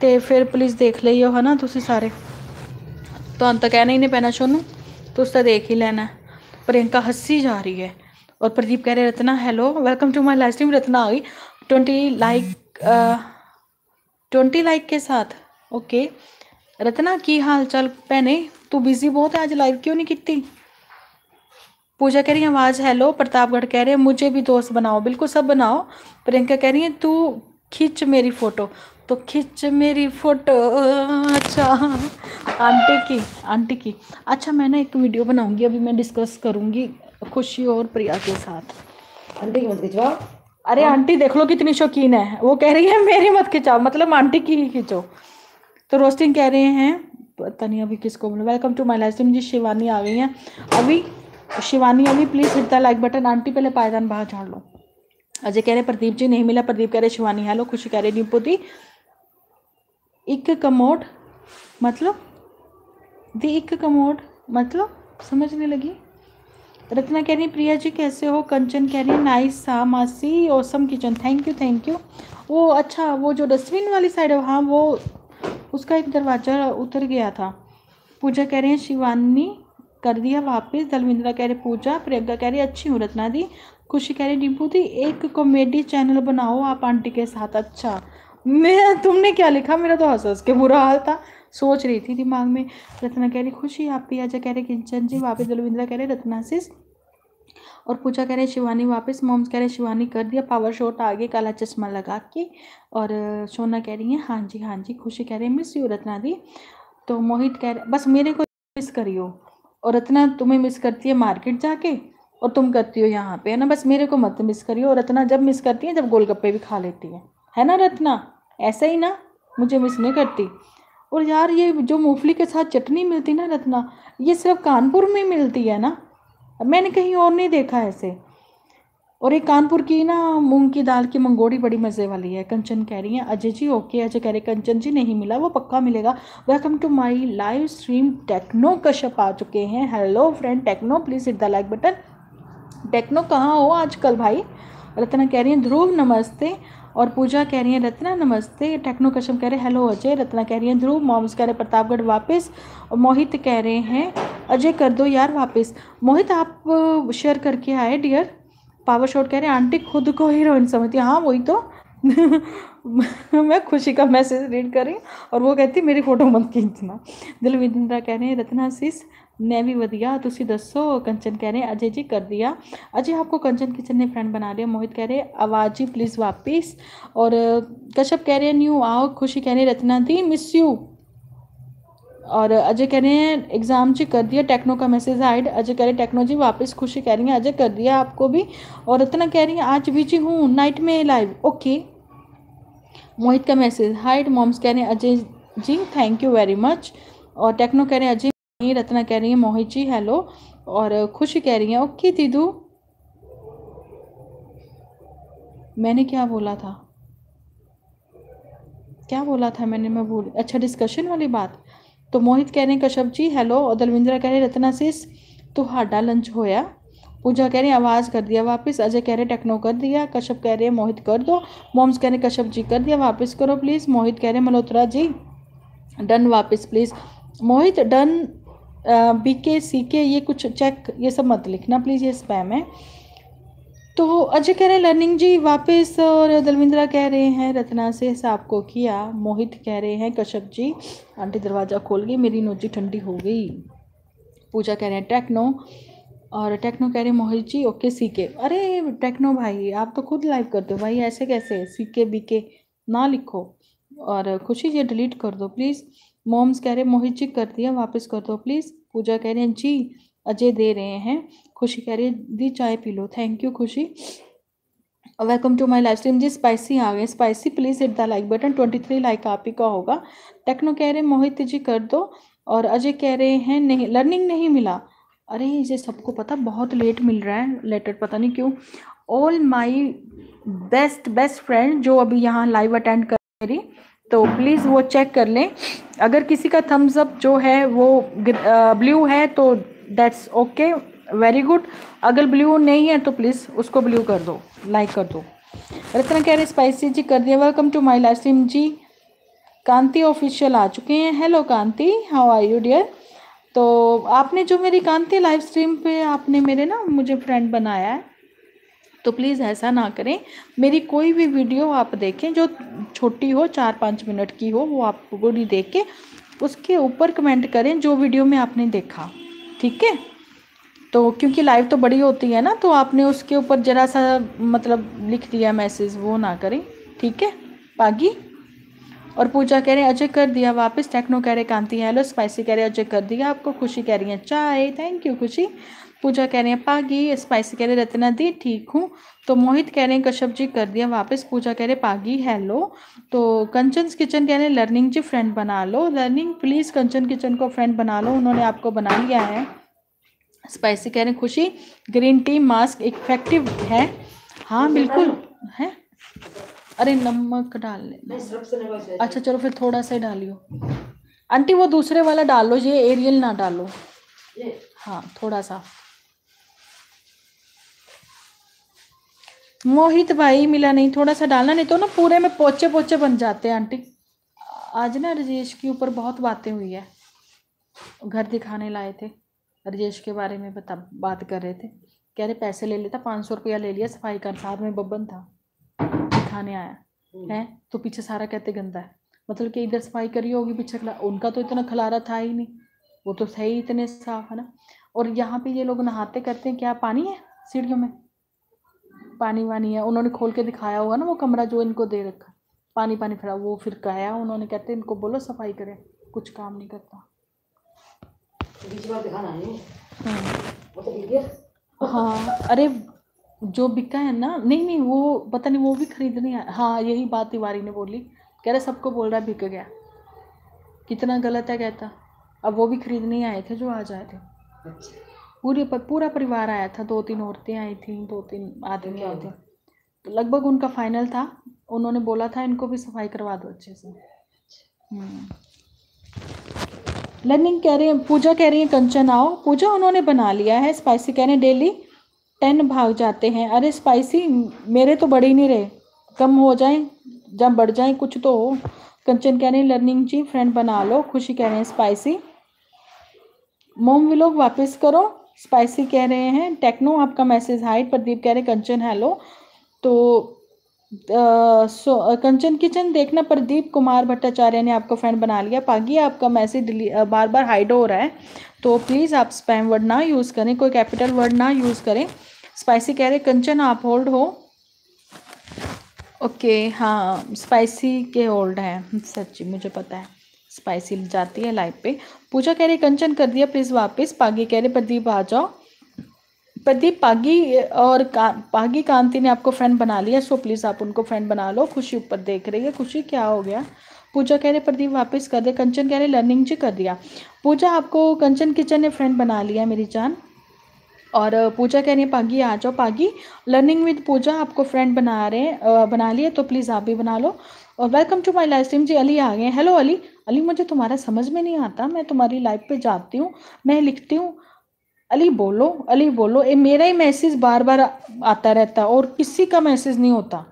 ਤੇ ਫਿਰ ਪਲੀਜ਼ ਦੇਖ ਲਈਓ ਹਨਾ ਤੁਸੀਂ ਸਾਰੇ ਤੁਹਾਨੂੰ ਤਾਂ ਕਹਿਣਾ ਹੀ ਨਹੀਂ ਪੈਣਾ ਸੋਨੂੰ ਤੁਸੀਂ ਤਾਂ ਦੇਖ ਹੀ ਲੈਣਾ प्रियंका हंसी जा रही है और प्रदीप कह रहे Ratna hello welcome to my live stream Ratna आ गई ट्वेंटी लाइक twenty like के साथ। ओके। रत्ना, की हाल चाल भैने तू बिज़ी बहुत है आज लाइव क्यों नहीं की पूजा कह रही है, आवाज़ हेलो प्रतापगढ़ कह रहे हैं, मुझे भी दोस्त बनाओ। बिल्कुल सब बनाओ। प्रियंका कह रही है, तू खींच मेरी फ़ोटो तो खींच मेरी फ़ोटो अच्छा। आंटी की आंटी की। अच्छा मैं ना एक वीडियो बनाऊँगी, अभी मैं डिस्कस करूँगी खुशी और प्रिया के साथ। आंटी की मत खिंचवाओ अरे आंटी देख लो कितनी शौकीन है। वो कह रही है मेरी मत खिंचाओ। मतलब आंटी की ही खींचो। तो रोस्टिंग कह रहे हैं पता नहीं अभी किसको बोलो। वेलकम टू माई लाइफ जी शिवानी आ गई हैं। अभी शिवानी अभी please hit the like button aunty पहले पायदान बाहर झाड़ लो। अजय कह रहे प्रदीप जी नहीं मिला प्रदीप। कह रहे शिवानी हेलो खुशी कह रहे नीपू दी। एक कमोड मतलब दी एक कमोड मतलब समझने लगी? रत्ना कह रही प्रिया जी कैसे हो? कंचन कह रही नाइस सा मासी awesome kitchen thank you thank you वो अच्छा वो जो डस्टबिन वाली साइड है हाँ वो, उसका एक दरवाज़ा उतर गया था। पूजा कह रही है, शिवानी, कर दिया वापस। दलविंद्रा कह रही, पूजा, प्रियंका कह रही अच्छी हूँ, रत्ना दी। खुशी कह रही डिम्पू दी, एक कॉमेडी चैनल बनाओ आप आंटी के साथ अच्छा। मैं, तुमने क्या लिखा? मेरा तो हंस हंस के बुरा हाल था। सोच रही थी दिमाग में, रत्ना कह रही, खुशी आप भी आजा, कह रहे, किंचन जी वापस दलविंद्रा कह रहे, रत्ना सिस और पूजा कह रहे, शिवानी वापस? मोम्स कह रहे, शिवानी कर दिया पावर शॉट आगे, काला चश्मा लगा के। और सोना कह रही है हाँ जी हाँ जी, खुशी कह रही है मिस यू रत्ना दी। तो मोहित कह रहे, बस मेरे को मिस करियो। और रत्ना, तुम्हें मिस करती है मार्केट जाके और तुम करती हो यहाँ पे, है ना? बस मेरे को मत मिस करियो। और रत्ना, जब मिस करती है, जब गोलगप्पे भी खा लेती है। है ना रत्ना? ऐसा ही ना? मुझे मिस नहीं करती। और यार ये जो मूंगफली के साथ चटनी मिलती ना रत्ना, ये सिर्फ़ कानपुर में मिलती है ना? मैंने कहीं और नहीं देखा ऐसे। और एक कानपुर की ना मूंग की दाल की मंगोड़ी बड़ी मज़े वाली है, कंचन कह रही है। अजय जी, ओके, अजय कह रहे कंचन जी नहीं मिला, वो पक्का मिलेगा। Welcome to my live stream techno Kashyap आ चुके हैं। Hello friend techno please hit the like button techno कहाँ हो आजकल भाई? रत्ना कह रही है, ध्रुव, नमस्ते। और पूजा कह रही है, रत्ना, नमस्ते। टेक्नो कश्यप कह रहे हैं, हेलो, अजय। रत्ना कह रही है, ध्रुव। मॉम्स कह रहे प्रतापगढ़ वापस। और मोहित कह रहे हैं, अजय, कर दो यार वापस। मोहित, आप शेयर करके आए डियर पावर शॉट कह रहे हैं, आंटी खुद को हीरोइन समझती हाँ। वही तो। *laughs* मैं खुशी का मैसेज रीड करी और वो कहती मेरी फ़ोटो मत खींचना। दिलविंद्रा कह रहे हैं, रत्ना सिस मैं भी वधिया तुम दसो, कंचन कह रहे अजय जी कर दिया। अजय, आपको कंचन किचन ने फ्रेंड बना लिया मोहित कह रहे आवाज़ जी प्लीज़ वापिस। और, कश्यप कह रहे हैं, न्यू आओ, खुशी कह रहे रत्ना दी मिस यू और अजय कह रहे हैं एग्ज़ाम जी कर दिया टेक्नो का मैसेज हाइड अजय कह रहे टेक्नो जी वापस, खुशी कह रही हैं, अजय कर दिया आपको भी। और रत्ना कह रही हैं, आज भी जी हूँ नाइट में लाइव ओके मोहित का मैसेज हाइड मॉम्स कह रहे हैं, Ajay ji thank you very much और टेक्नो कह रहे हैं, अजय रत्ना कह रही है, मोहित जी, हेलो। और खुशी कह रही है, ओके दीदू। मैंने क्या बोला था? क्या बोला था मैंने? मैं भूल अच्छा डिस्कशन वाली बात। तो मोहित कह रहे हैं, कश्यप जी, हेलो। और दलविंद्रा कह रहे रत्ना सिस हाडा लंच होया। पूजा कह रही आवाज़ कर दिया वापस। अजय कह रहे टेक्नो कर दिया। कश्यप कह रहे मोहित कर दो। मोम्स कह रहे कश्यप जी कर दिया, वापस करो प्लीज़ मोहित कह रहे मल्होत्रा जी डन वापस please Mohit done B K C K ये कुछ चेक ये सब मत लिखना प्लीज़ ये स्पैम है। तो अजय कह रहे हैं, लर्निंग जी, वापस, और दलविंद्रा कह रहे हैं, रत्ना से हिसाब को किया। मोहित कह रहे हैं, कश्यप जी, आंटी दरवाज़ा खोल गई, मेरी नोजी ठंडी हो गई। पूजा कह रहे हैं, टेक्नो। और टेक्नो कह रहे हैं, मोहित जी, ओके सी के अरे, टेक्नो भाई, आप तो खुद लाइव करते हो भाई, ऐसे कैसे? सी के बी के ना लिखो। और खुशी जी डिलीट कर दो प्लीज़ मोम्स कह रहे मोहित जी, कर दिया, वापस कर दो प्लीज़ पूजा कह रहे हैं, जी, अजय दे रहे हैं। खुशी कह रही है दी चाय पी लो thank you Khushi. Welcome to my live stream ji spicy आ गए spicy please hit the like button twenty three like आप ही का होगा। टेक्नो कह रहे हैं, मोहित जी, कर दो। और अजय कह रहे हैं, नहीं लर्निंग नहीं मिला। अरे, ये सबको पता, बहुत लेट मिल रहा है लेटर पता नहीं क्यों। All my best best friend जो अभी यहाँ लाइव अटेंड कर मेरी तो प्लीज़ वो चेक कर लें। अगर किसी का थम्स अप जो है वो ब्लू है तो दैट्स ओके वेरी गुड अगर ब्लू नहीं है तो प्लीज़ उसको ब्लू कर दो लाइक कर दो। रत्ना कह रहे स्पाइसी जी कर दिया। Welcome to my life stream ji. Kanti official आ चुके हैं। Hello Kanti how are you dear तो आपने जो मेरी कांति लाइव स्ट्रीम पे आपने मेरे ना, मुझे फ्रेंड बनाया है तो प्लीज़ ऐसा ना करें। मेरी कोई भी वीडियो आप देखें, जो छोटी हो चार पाँच मिनट की हो, वो आप पूरी देख। के उसके ऊपर कमेंट करें जो वीडियो में आपने देखा, ठीक है? तो क्योंकि लाइव तो बड़ी होती है ना तो आपने उसके ऊपर ज़रा सा मतलब लिख दिया मैसेज, वो ना करें, ठीक है? पागी और पूजा कह रहे हैं, अजय कर दिया वापस, टेक्नो कह रहे, कांति, हेलो, स्पाइसी कह रहे, अजय कर दिया आपको, खुशी कह रही है, चाय थैंक यू खुशी। पूजा कह रही हैं पागी स्पाइसी कह रहे रत्ना दी ठीक हूँ। तो मोहित कह रहे हैं कश्यप जी कर दिया वापस। पूजा कह रहे पागी हेलो तो कंचन किचन कह रहे हैं लर्निंग जी फ्रेंड बना लो। लर्निंग प्लीज़ कंचन किचन को फ्रेंड बना लो। उन्होंने आपको बना लिया है। स्पाइसी कह रहे हैं खुशी। ग्रीन टी मास्क इफ़ेक्टिव है। हाँ बिल्कुल। है? अरे नमक डाल ले। अच्छा चलो फिर थोड़ा सा डालियो। आंटी वो दूसरे वाला डाल लो ये एरियल ना डालो। हाँ थोड़ा सा। मोहित भाई मिला नहीं थोड़ा सा डालना नहीं तो ना पूरे में पोचे पोचे बन जाते हैं आंटी। आज ना राजेश के ऊपर बहुत बातें हुई है। घर दिखाने लाए थे राजेश के बारे में बता बात कर रहे थे। कह रहे पैसे ले लेता पाँच सौ रुपया ले लिया सफ़ाई का साथ में बब्बन था। दिखाने आया है? तो पीछे सारा कहते गंदा है। मतलब कि इधर सफ़ाई करी होगी पीछे खला उनका तो इतना खलारा था ही नहीं। वो तो सही इतने साफ़ है ना? और यहाँ पे ये लोग नहाते करते हैं क्या पानी है सीढ़ियों में? पानी वानी है उन्होंने खोल के दिखाया हुआ ना वो कमरा जो इनको दे रखा। पानी पानी फिरा वो फिर गया उन्होंने कहते इनको बोलो सफ़ाई करें कुछ काम नहीं करता। है? तो हाँ अरे जो बिका है ना नहीं नहीं वो पता नहीं वो भी खरीदने आया हाँ यही बात तिवारी ने बोली। कह रहे सबको बोल रहा बिक गया। कितना गलत है कहता। अब वो भी खरीदने आए थे जो आज आए थे। अच्छा। पूरे पर, पूरा परिवार आया था दो तीन औरतें आई थी दो तीन आदमी आए थे। तो लगभग उनका फाइनल था। उन्होंने बोला था इनको भी सफ़ाई करवा दो अच्छे से। लर्निंग कह रही है पूजा कह रही है कंचन आओ। पूजा उन्होंने बना लिया है स्पाइसी कह रहे हैं डेली टेन भाग जाते हैं। अरे स्पाइसी मेरे तो बढ़ ही नहीं रहे। कम हो जाए जब बढ़ जाए कुछ तो हो। कंचन कह रहे हैं लर्निंग जी फ्रेंड बना लो। खुशी कह रहे हैं स्पाइसी मोम विलोग वापस करो। स्पाइसी कह रहे हैं। टेक्नो आपका मैसेज हाइट प्रदीप कह रहे हैं कंचन हेलो। तो सो कंचन किचन देखना प्रदीप कुमार भट्टाचार्य ने आपको फ्रेंड बना लिया। पागी, आपका मैसेज बार बार हाइड हो रहा है। तो प्लीज़ आप स्पैम वर्ड ना यूज़ करें, कोई कैपिटल वर्ड ना यूज़ करें। स्पाइसी कह रहे, कंचन आप होल्ड हो। ओके हाँ स्पाइसी के होल्ड हैं। सच्ची, मुझे पता है। स्पाइसी जाती है लाइव पे। पूजा कह रही कंचन कर दिया प्लीज़ वापस। पागी कह रहे प्रदीप आ जाओ। प्रदीप पागी और का, पागी कांति ने आपको फ्रेंड बना लिया सो प्लीज़ आप उनको फ्रेंड बना लो। खुशी ऊपर देख रही है। खुशी क्या हो गया? पूजा कह रहे प्रदीप वापस कर दे। कंचन कह रहे लर्निंग जी कर दिया। पूजा आपको कंचन किचन ने फ्रेंड बना लिया मेरी जान। और पूजा कह रही है पागी आ जाओ। पागी लर्निंग विद पूजा आपको फ्रेंड बना रहे हैं बना लिए तो प्लीज़ आप भी बना लो। और welcome to my live stream ji, Ali आ गए हेलो अली। अली, मुझे तुम्हारा समझ में नहीं आता। मैं तुम्हारी लाइव पे जाती हूँ। मैं लिखती हूँ। अली, बोलो। अली, बोलो। ये मेरा ही मैसेज बार बार आता रहता है और किसी का मैसेज नहीं होता।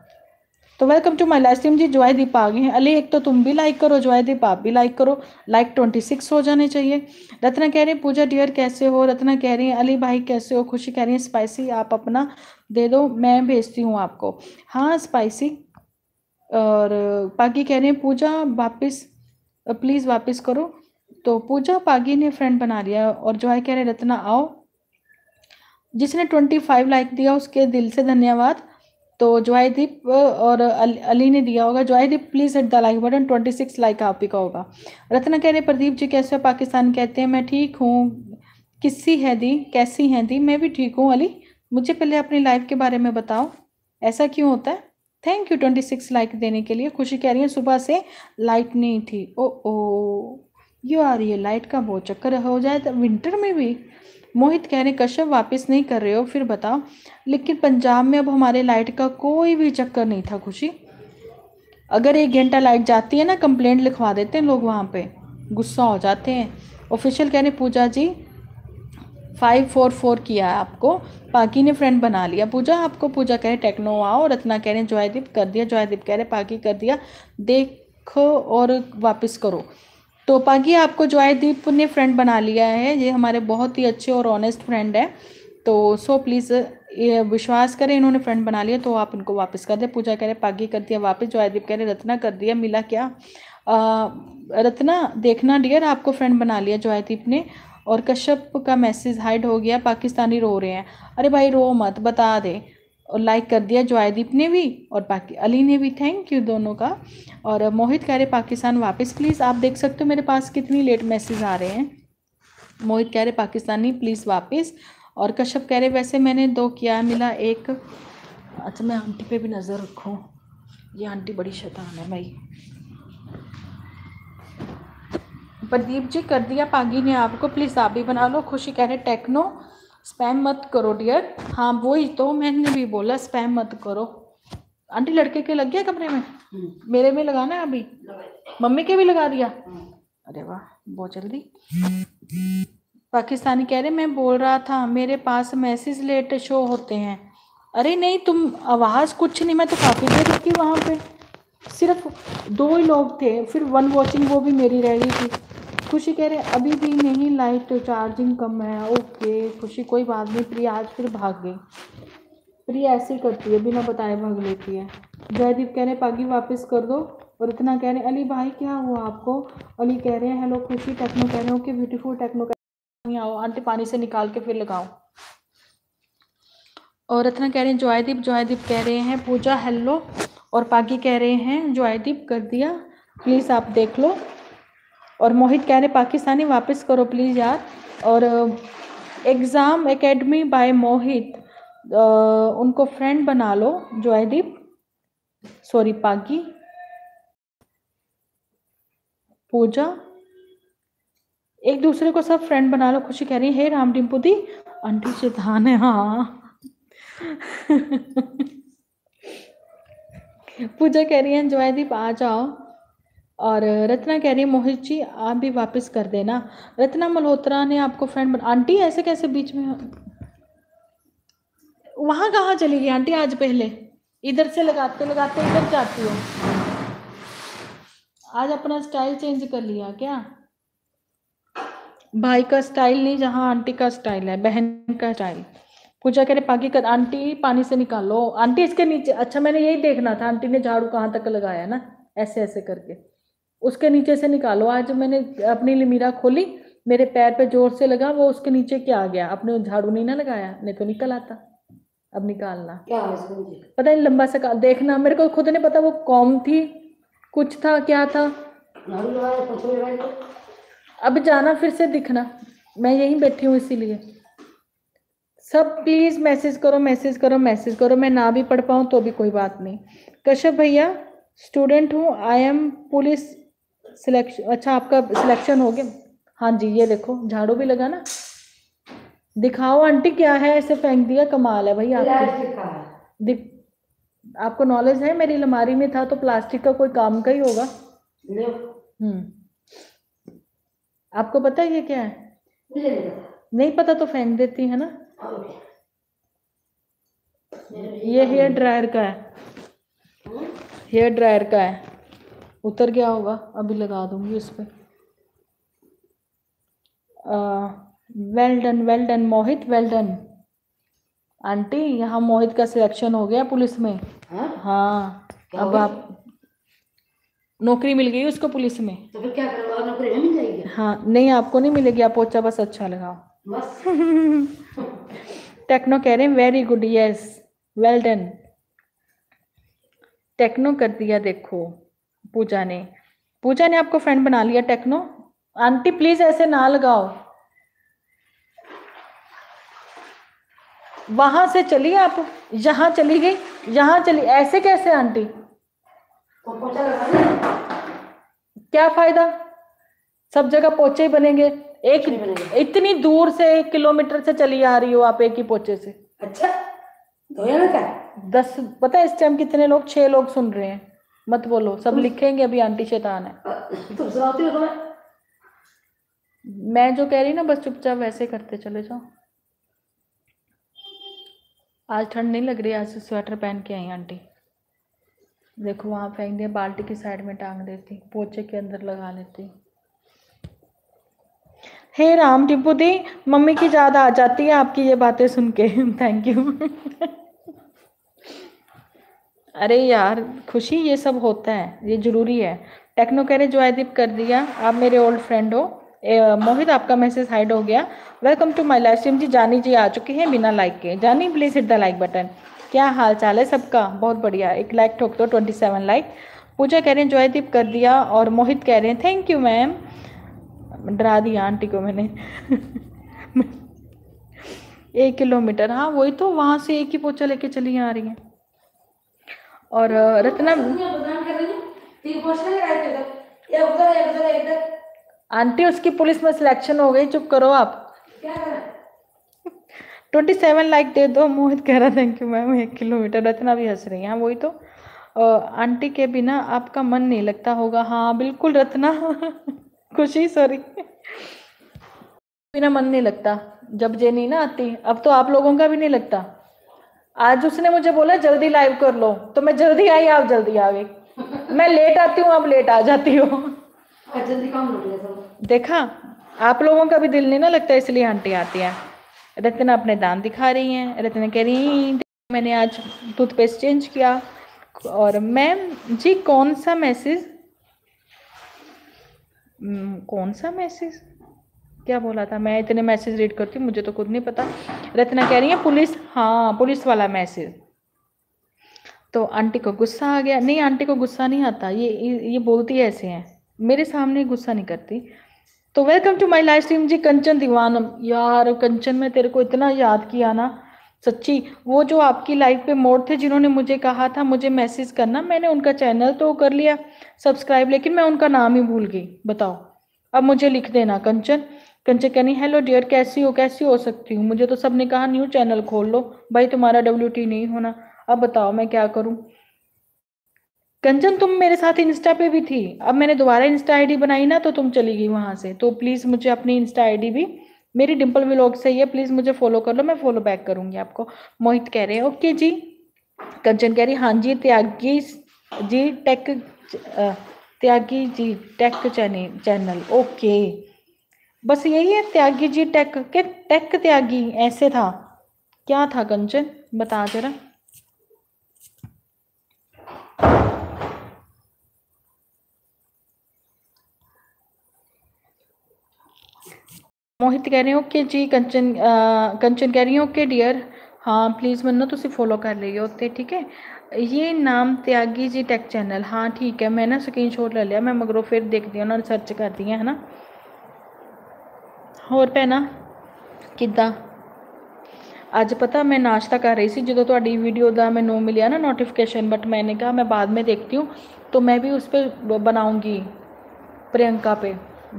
तो welcome to my live stream ji Joydeep आ गए हैं। अली, एक तो तुम भी लाइक करो। जॉय दीप आप भी लाइक करो। लाइक ट्वेंटी सिक्स हो जाने चाहिए। रत्ना कह रही है, पूजा डियर कैसे हो? रत्ना कह रही है, अली भाई, कैसे हो? खुशी कह रही है स्पाइसी आप अपना दे दो। मैं भेजती हूँ आपको। हाँ स्पाइसी और पागी कह रहे हैं, पूजा वापस प्लीज़ वापस करो। तो पूजा पागी ने फ्रेंड बना लिया और जॉय कह रहे रत्ना, आओ। जिसने ट्वेंटी फाइव लाइक दिया, उसके दिल से धन्यवाद। तो जॉयदीप और अल- अली ने दिया होगा। Joydeep please hit the like button twenty six like आप ही का होगा। रत्ना कह रहे प्रदीप जी कैसे हो? पाकिस्तान कहते हैं, मैं ठीक हूँ। किसी है दी, कैसी हैं दी? मैं भी ठीक हूँ, अली। मुझे पहले अपनी लाइफ के बारे में बताओ। ऐसा क्यों होता है? Thank you twenty six like देने के लिए। खुशी कह रही है, सुबह से लाइट नहीं थी। ओ ओ यू आ रही है लाइट का बहुत चक्कर हो जाए तो विंटर में भी। मोहित कह रहे कश्यप वापस नहीं कर रहे हो, फिर बताओ। लेकिन पंजाब में अब हमारे लाइट का कोई भी चक्कर नहीं था, खुशी। अगर एक घंटा लाइट जाती है ना कंप्लेंट लिखवा देते हैं लोग वहाँ पे। गुस्सा हो जाते हैं। ऑफिशियल कह रहे Pooja ji five four four किया है आपको पाकी ने फ्रेंड बना लिया। पूजा आपको पूजा कह रहे टेक्नो आओ रत्ना कह रहे हैं जॉयदीप कर दिया जॉयदीप कह रहे पाकी कर दिया। देखो और वापस करो। तो पागी आपको जॉयदीप ने फ्रेंड बना लिया है ये हमारे बहुत ही अच्छे और ऑनेस्ट फ्रेंड है। तो सो प्लीज़ ये विश्वास करें इन्होंने फ्रेंड बना लिया तो आप इनको वापस कर दे। पूजा कह रहे पागी कर दिया वापस। जॉयदीप कह रहे रत्ना कर दिया मिला क्या? आ, रत्ना देखना डियर आपको फ्रेंड बना लिया जॉयदीप ने। और कश्यप का मैसेज हाइड हो गया, पाकिस्तानी रो रहे हैं। अरे भाई, रो मत, बता दे। और लाइक कर दिया जॉयदीप ने भी और बाकी अली ने भी। थैंक यू दोनों का। और मोहित कह रहे, पाकिस्तान वापस प्लीज़ आप देख सकते हो मेरे पास कितनी लेट मैसेज आ रहे हैं। मोहित कह रहे, पाकिस्तानी प्लीज़ वापस। और कश्यप कह रहे, वैसे मैंने दो किया मिला एक। अच्छा मैं आंटी पे भी नज़र रखूँ। ये आंटी बड़ी शैतान है भाई। प्रदीप जी कर दिया पागी ने आपको। प्लीज़ आप भी बना लो। खुशी कह रहे टेक्नो स्पैम मत करो डियर हाँ वही तो मैंने भी बोला स्पैम मत करो। आंटी लड़के के लग गया कमरे में? मेरे में लगाना है अभी? मम्मी के भी लगा दिया? अरे वाह बहुत जल्दी। पाकिस्तानी कह रहे मैं बोल रहा था मेरे पास मैसेज लेट शो होते हैं। अरे नहीं तुम आवाज़ कुछ नहीं मैं तो काफ़ी देर रुकी वहाँ पे। सिर्फ़ दो ही लोग थे फिर वन वॉचिंग वो भी मेरी रह गई थी। खुशी कह रहे हैं, अभी भी नहीं लाइट चार्जिंग कम है ओके खुशी, कोई बात नहीं, प्रिया आज फिर भाग गई। प्रिया ऐसे ही करती है, बिना बताए भाग लेती है। जयदीप कह रहे हैं, पागी, वापस कर दो। और इतना कह रहे हैं, अली भाई, क्या हुआ आपको? अली कह रहे हैं, हेलो, खुशी टेक्नो कह रहे हो कि ब्यूटीफुल टेक्नो कह रहे आओ, आंटी पानी से निकाल के फिर लगाओ। और रत्ना कह रहे हैं, जॉयदीप जॉयदीप कह रहे हैं, पूजा हेलो और पागी कह रहे हैं, जॉयदीप, कर दिया। प्लीज़ आप देख लो। और मोहित कह रहे, पाकिस्तानी वापस करो प्लीज़ यार. और एग्ज़ाम एकेडमी बाय मोहित उनको फ्रेंड बना लो जॉयदीप सॉरी पागी पूजा. एक दूसरे को सब फ्रेंड बना लो, खुशी कह रही है राम डिम्पू दी, आंटी शैतान है हाँ. *laughs* पूजा कह रही है जॉयदीप आ जाओ. और रत्ना कह रही है, मोहित जी, आप भी वापस कर देना। रत्ना मल्होत्रा ने आपको फ्रेंड बना, आंटी ऐसे कैसे बीच में वहाँ कहाँ चली गई आंटी आज पहले? इधर से लगाते लगाते इधर जाती हो। आज अपना स्टाइल चेंज कर लिया क्या? भाई का स्टाइल नहीं, जहाँ आंटी का स्टाइल है, बहन का स्टाइल पूजा करे पाकी कर, आंटी, पानी से निकालो। आंटी, इसके नीचे अच्छा मैंने यही देखना था, आंटी ने झाड़ू कहाँ तक लगाया ना? ऐसे ऐसे करके। उसके नीचे से निकालो। आज मैंने अपनी लिमीरा खोली मेरे पैर पे ज़ोर से लगा वो उसके नीचे क्या आ गया। अपने झाड़ू नहीं ना लगाया नहीं तो निकल आता। अब निकालना। क्या पता नहीं लंबा सा देखना मेरे को खुद नहीं पता वो कॉम थी कुछ था क्या था? अब जाना फिर से दिखना। मैं यहीं बैठी हूँ इसीलिए। सब प्लीज़ मैसेज करो मैसेज करो मैसेज करो। मैं ना भी पढ़ पाऊँ तो भी कोई बात नहीं। कश्यप भैया स्टूडेंट हूँ। आई एम पुलिस सिलेक्शन अच्छा आपका सिलेक्शन हो गया। हाँ जी ये देखो झाड़ू भी लगा ना। दिखाओ आंटी क्या है? ऐसे फेंक दिया कमाल है भाई आपको। दिख आपको नॉलेज है? मेरी लमारी में था तो प्लास्टिक का कोई काम का ही होगा। हम्म। आपको पता है ये क्या है? नहीं पता। तो फेंक देती है ना? ये हेयर ड्रायर का है। हेयर ड्रायर का है। उतर गया होगा अभी लगा दूँगी उस पर well done well done Mohit well done aunty यहाँ मोहित का सिलेक्शन हो गया पुलिस में। हाँ, हाँ अब आप नौकरी मिल गई उसको पुलिस में। तो फिर क्या करोगे? नौकरी मिल जाएगी? हाँ नहीं आपको नहीं मिलेगी आप पोचा बस अच्छा लगाओ। बस। टेक्नो कह रहे हैं very good yes well done techno कर दिया देखो। पूजा ने। पूजा ने आपको फ्रेंड बना लिया टेक्नो आंटी प्लीज़ ऐसे ना लगाओ। वहाँ से चली आप? यहाँ चली गई? यहाँ चली? ऐसे कैसे आंटी? तो क्या फ़ायदा? सब जगह पोचे ही बनेंगे। एक बनेंगे। इतनी दूर से एक किलोमीटर से चली आ रही हो आप एक ही पोचे से। अच्छा धोया ना क्या? दस पता है इस टाइम कितने लोग? छह लोग सुन रहे हैं। मत बोलो सब लिखेंगे अभी आंटी शैतान है। तुम सुनाती हो तुम्हें? मैं जो कह रही ना बस चुपचाप वैसे करते चले जाओ। आज ठंड नहीं लग रही आज स्वेटर पहन के आई आंटी। देखो वहाँ फेंक दिया बाल्टी की साइड में टांग देती पोचे के अंदर लगा लेती। हे राम टिप्पू दी मम्मी की याद आ जाती है आपकी ये बातें सुन के। *laughs* थैंक यू अरे यार खुशी ये सब होता है ये ज़रूरी है। टेक्नो कह रहे जो आदिप कर दिया आप मेरे ओल्ड फ्रेंड हो। ए, मोहित आपका मैसेज हाइड हो गया। Welcome to my live stream ji Jani ji आ चुके हैं बिना लाइक के। Jani please hit the like button क्या हाल चाल है सबका? बहुत बढ़िया। एक लाइक ठोक दो ट्वेंटी सेवन लाइक पूजा कह रहे हैं जॉयदीप कर दिया और मोहित कह रहे हैं थैंक यू मैम डरा दिया आंटी को मैंने। *laughs* एक किलोमीटर। हाँ वही तो वहाँ से एक ही पोचा लेके चली आ रही है। और रत्ना आंटी उसकी पुलिस में सिलेक्शन हो गई चुप करो आप। ट्वेंटी सेवन लाइक दे दो मोहित कह रहा थैंक यू मैम एक किलोमीटर रत्ना भी हंस रही है हाँ वही तो। आंटी के बिना आपका मन नहीं लगता होगा। हाँ बिल्कुल रत्ना। *laughs* खुशी सॉरी बिना मन नहीं लगता। जब जे नहीं ना आती अब तो आप लोगों का भी नहीं लगता। आज उसने मुझे बोला जल्दी लाइव कर लो। तो मैं जल्दी आई आप जल्दी आ गई मैं लेट आती हूँ आप लेट आ जाती हो। जल्दी काम लग गया सब। देखा आप लोगों का भी दिल नहीं ना लगता इसलिए आंटी आती है। रत्ना अपने दांत दिखा रही हैं रत्ना कह रही मैंने आज टूथपेस्ट चेंज किया। और मैम जी कौन सा मैसेज हम्म, कौन सा मैसेज क्या बोला था? मैं इतने मैसेज रीड करती हूँ मुझे तो खुद नहीं पता। रत्ना कह रही है पुलिस हाँ पुलिस वाला मैसेज तो आंटी को गुस्सा आ गया। नहीं आंटी को गुस्सा नहीं आता। ये ये, बोलती ऐसे हैं। मेरे सामने गुस्सा नहीं करती। तो welcome to my live stream ji Kanchan दीवानम। यार कंचन मैं तेरे को इतना याद किया ना सच्ची। वो जो आपकी लाइफ पे मोड थे जिन्होंने मुझे कहा था मुझे मैसेज करना मैंने उनका चैनल तो कर लिया सब्सक्राइब लेकिन मैं उनका नाम ही भूल गई। बताओ अब मुझे लिख देना कंचन। कंचन कहनी हेलो डियर कैसी हो? कैसी हो सकती हूँ? मुझे तो सबने कहा, न्यू चैनल खोल लो। भाई, तुम्हारा डब्ल्यूटी नहीं होना। अब बताओ, मैं क्या करूँ? कंचन, तुम मेरे साथ इंस्टा पे भी थी। अब मैंने दोबारा इंस्टा आईडी बनाई ना तो तुम चली गई वहाँ से। तो प्लीज़ मुझे अपनी इंस्टा आईडी भी, मेरी डिम्पल व्लॉग से ही है। प्लीज़ मुझे फॉलो कर लो, मैं फॉलो बैक करूँगी आपको। मोहित कह रहे हैं ओके जी। कंचन कह रही हाँ जी, Tyagi ji tech Tyagi ji tech channel okay बस यही है त्यागी जी टेक के टेक त्यागी ऐसे था। क्या था कंचन? बता जरा। मोहित कह रहे हो कि जी कंचन आ, कंचन कह रही हो कि डियर हाँ प्लीज़ मनो तुम फॉलो कर लियो उत्ते ठीक है? ये नाम त्यागी जी टेक चैनल हाँ ठीक है मैं ना स्क्रीन शॉट ले लिया मैं मगरों फिर देखती हूँ उन्होंने सर्च कर दी है ना? ਹੋਰ ਭੈਣਾ, ਕਿੱਦਾਂ? ਅੱਜ ਪਤਾ ਮੈਂ ਨਾਸ਼ਤਾ ਕਰ ਰਹੀ ਸੀ, ਜਦੋਂ ਤੁਹਾਡੀ वीडियो ਦਾ ਮੈਨੂੰ ਮਿਲਿਆ ना नोटिफिकेशन बट मैंने कहा मैं बाद में देखती हूँ तो मैं भी उस पर बनाऊँगी प्रियंका पे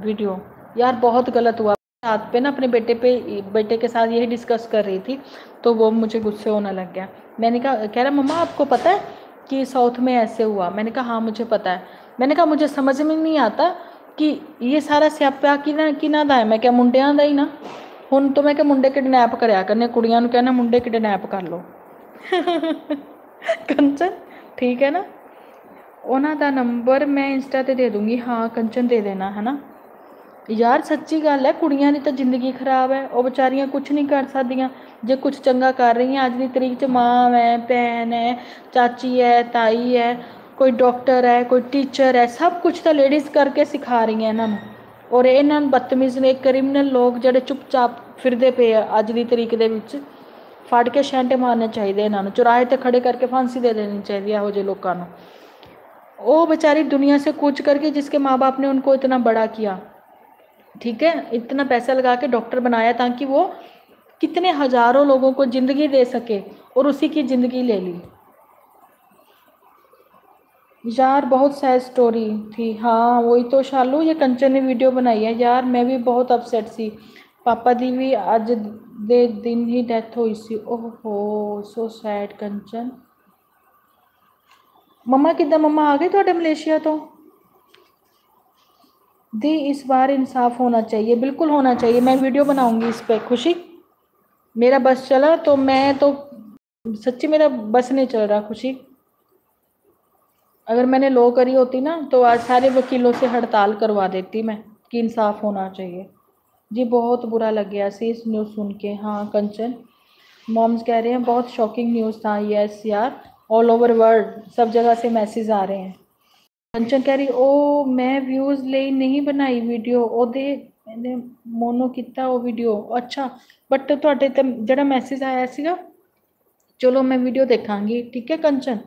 वीडियो यार बहुत गलत हुआ साथ पे ना अपने बेटे पे बेटे के साथ यही डिस्कस कर रही थी तो वो मुझे गुस्से होने लग गया मैंने कहा कह रहा मम्मा आपको पता है कि साउथ में ऐसे हुआ मैंने कहा हाँ मुझे पता है मैंने कहा मुझे समझ में नहीं आता ਕਿ ਇਹ ਸਾਰਾ ਸਿਆਪਾ ਕਿਹਨਾਂ ਕਿਹਨਾਂ ਦਾ ਹੈ? ਮੈਂ ਕਿਹਾ ਮੁੰਡਿਆਂ ਦਾ ਹੀ ਨਾ। ਹੁਣ ਤੋਂ ਮੈਂ ਕਿਹਾ ਮੁੰਡੇ ਕਿਡਨੈਪ ਕਰਿਆ ਕਰਨੇ ਕੁੜੀਆਂ ਨੂੰ ਕਹਿੰਦਾ ਮੁੰਡੇ ਕਿਡਨੈਪ ਕਰ ਲਓ। *laughs* ਕੰਚਨ ਠੀਕ ਹੈ ਨਾ? ਉਹਨਾਂ ਦਾ ਨੰਬਰ ਮੈਂ ਇੰਸਟਾ ਤੇ ਦੇ ਦੂੰਗੀ। ਹਾਂ ਕੰਚਨ ਦੇ ਦੇਣਾ ਹੈ ਨਾ ਯਾਰ ਸੱਚੀ ਗੱਲ ਹੈ ਕੁੜੀਆਂ ਦੀ ਤਾਂ ਜ਼ਿੰਦਗੀ ਖਰਾਬ ਹੈ। ਉਹ ਵਿਚਾਰੀਆਂ ਕੁਝ ਨਹੀਂ ਕਰ ਸਕਦੀਆਂ। ਜੇ ਕੁਝ ਚੰਗਾ ਕਰ ਰਹੀਆਂ ਅੱਜ ਦੀ ਤਰੀਕ 'ਚ ਮਾਂ ਹੈ ਭੈਣ ਹੈ ਚਾਚੀ ਹੈ ਤਾਈ ਹੈ ਕੋਈ ਡਾਕਟਰ ਹੈ ਕੋਈ ਟੀਚਰ ਹੈ ਸਭ ਕੁਝ ਤਾਂ ਲੇਡੀਜ਼ ਕਰਕੇ ਸਿਖਾ ਰਹੀਆਂ ਇਹਨਾਂ ਨੂੰ ਔਰ ਇਹਨਾਂ ਨੂੰ ਬਦਤਮੀਜ਼ ਨੇ ਕ੍ਰਿਮੀਨਲ ਲੋਕ ਜਿਹੜੇ ਚੁੱਪਚਾਪ ਫਿਰਦੇ ਪਏ ਆ ਅੱਜ ਦੀ ਤਰੀਕ ਦੇ ਵਿੱਚ ਫੜ ਕੇ ਸ਼ੈਂਟੇ ਮਾਰਨੇ ਚਾਹੀਦੇ ਇਹਨਾਂ ਨੂੰ ਚੁਰਾਹੇ ਤੇ ਖੜੇ ਕਰਕੇ ਫਾਂਸੀ ਦੇ ਦੇਣੀ ਚਾਹੀਦੀ ਇਹੋ ਜਿਹੇ ਲੋਕਾਂ ਨੂੰ ਉਹ बेचारी दुनिया से कूच करके जिसके माँ बाप ने उनको इतना बड़ा किया ठीक है इतना पैसा लगा के डॉक्टर बनाया ताकि वो कितने हज़ारों लोगों को ज़िंदगी दे सके और उसी की ज़िंदगी ले ली यार, बहुत सैड स्टोरी थी। हाँ वही तो शालू, ये कंचन ने वीडियो बनाई है। यार, मैं भी बहुत अपसेट सी पापा दी भी अज दे दिन ही डेथ हुई सी। ओहो सो सैड कंचन। मम्मा कि मम्मा आ गए थोड़े मलेशिया तो? दी, इस बार इंसाफ होना चाहिए। बिल्कुल होना चाहिए। मैं वीडियो बनाऊँगी इस पर खुशी? मेरा बस चला तो मैं तो सच्ची मेरा बस नहीं चल रहा। खुशी? अगर मैंने लो करी होती ना तो आज सारे वकीलों से हड़ताल करवा देती मैं कि इंसाफ होना चाहिए जी बहुत बुरा लग गया सी इस न्यूज़ सुन के हाँ कंचन मॉम्स कह रहे हैं बहुत शॉकिंग न्यूज़ था यस यार ऑल ओवर वर्ल्ड सब जगह से मैसेज आ रहे हैं कंचन कह रही ओ मैं व्यूज़ ले नहीं बनाई वीडियो ओदे मैंने मोनो किया वो वीडियो अच्छा बट ਤੁਹਾਡੇ ਤੇ ਜਿਹੜਾ ਮੈਸੇਜ ਆਇਆ ਸੀਗਾ ਚਲੋ ਮੈਂ ਵੀਡੀਓ ਦੇਖਾਂਗੀ ਠੀਕ ਹੈ ਕੰਚਨ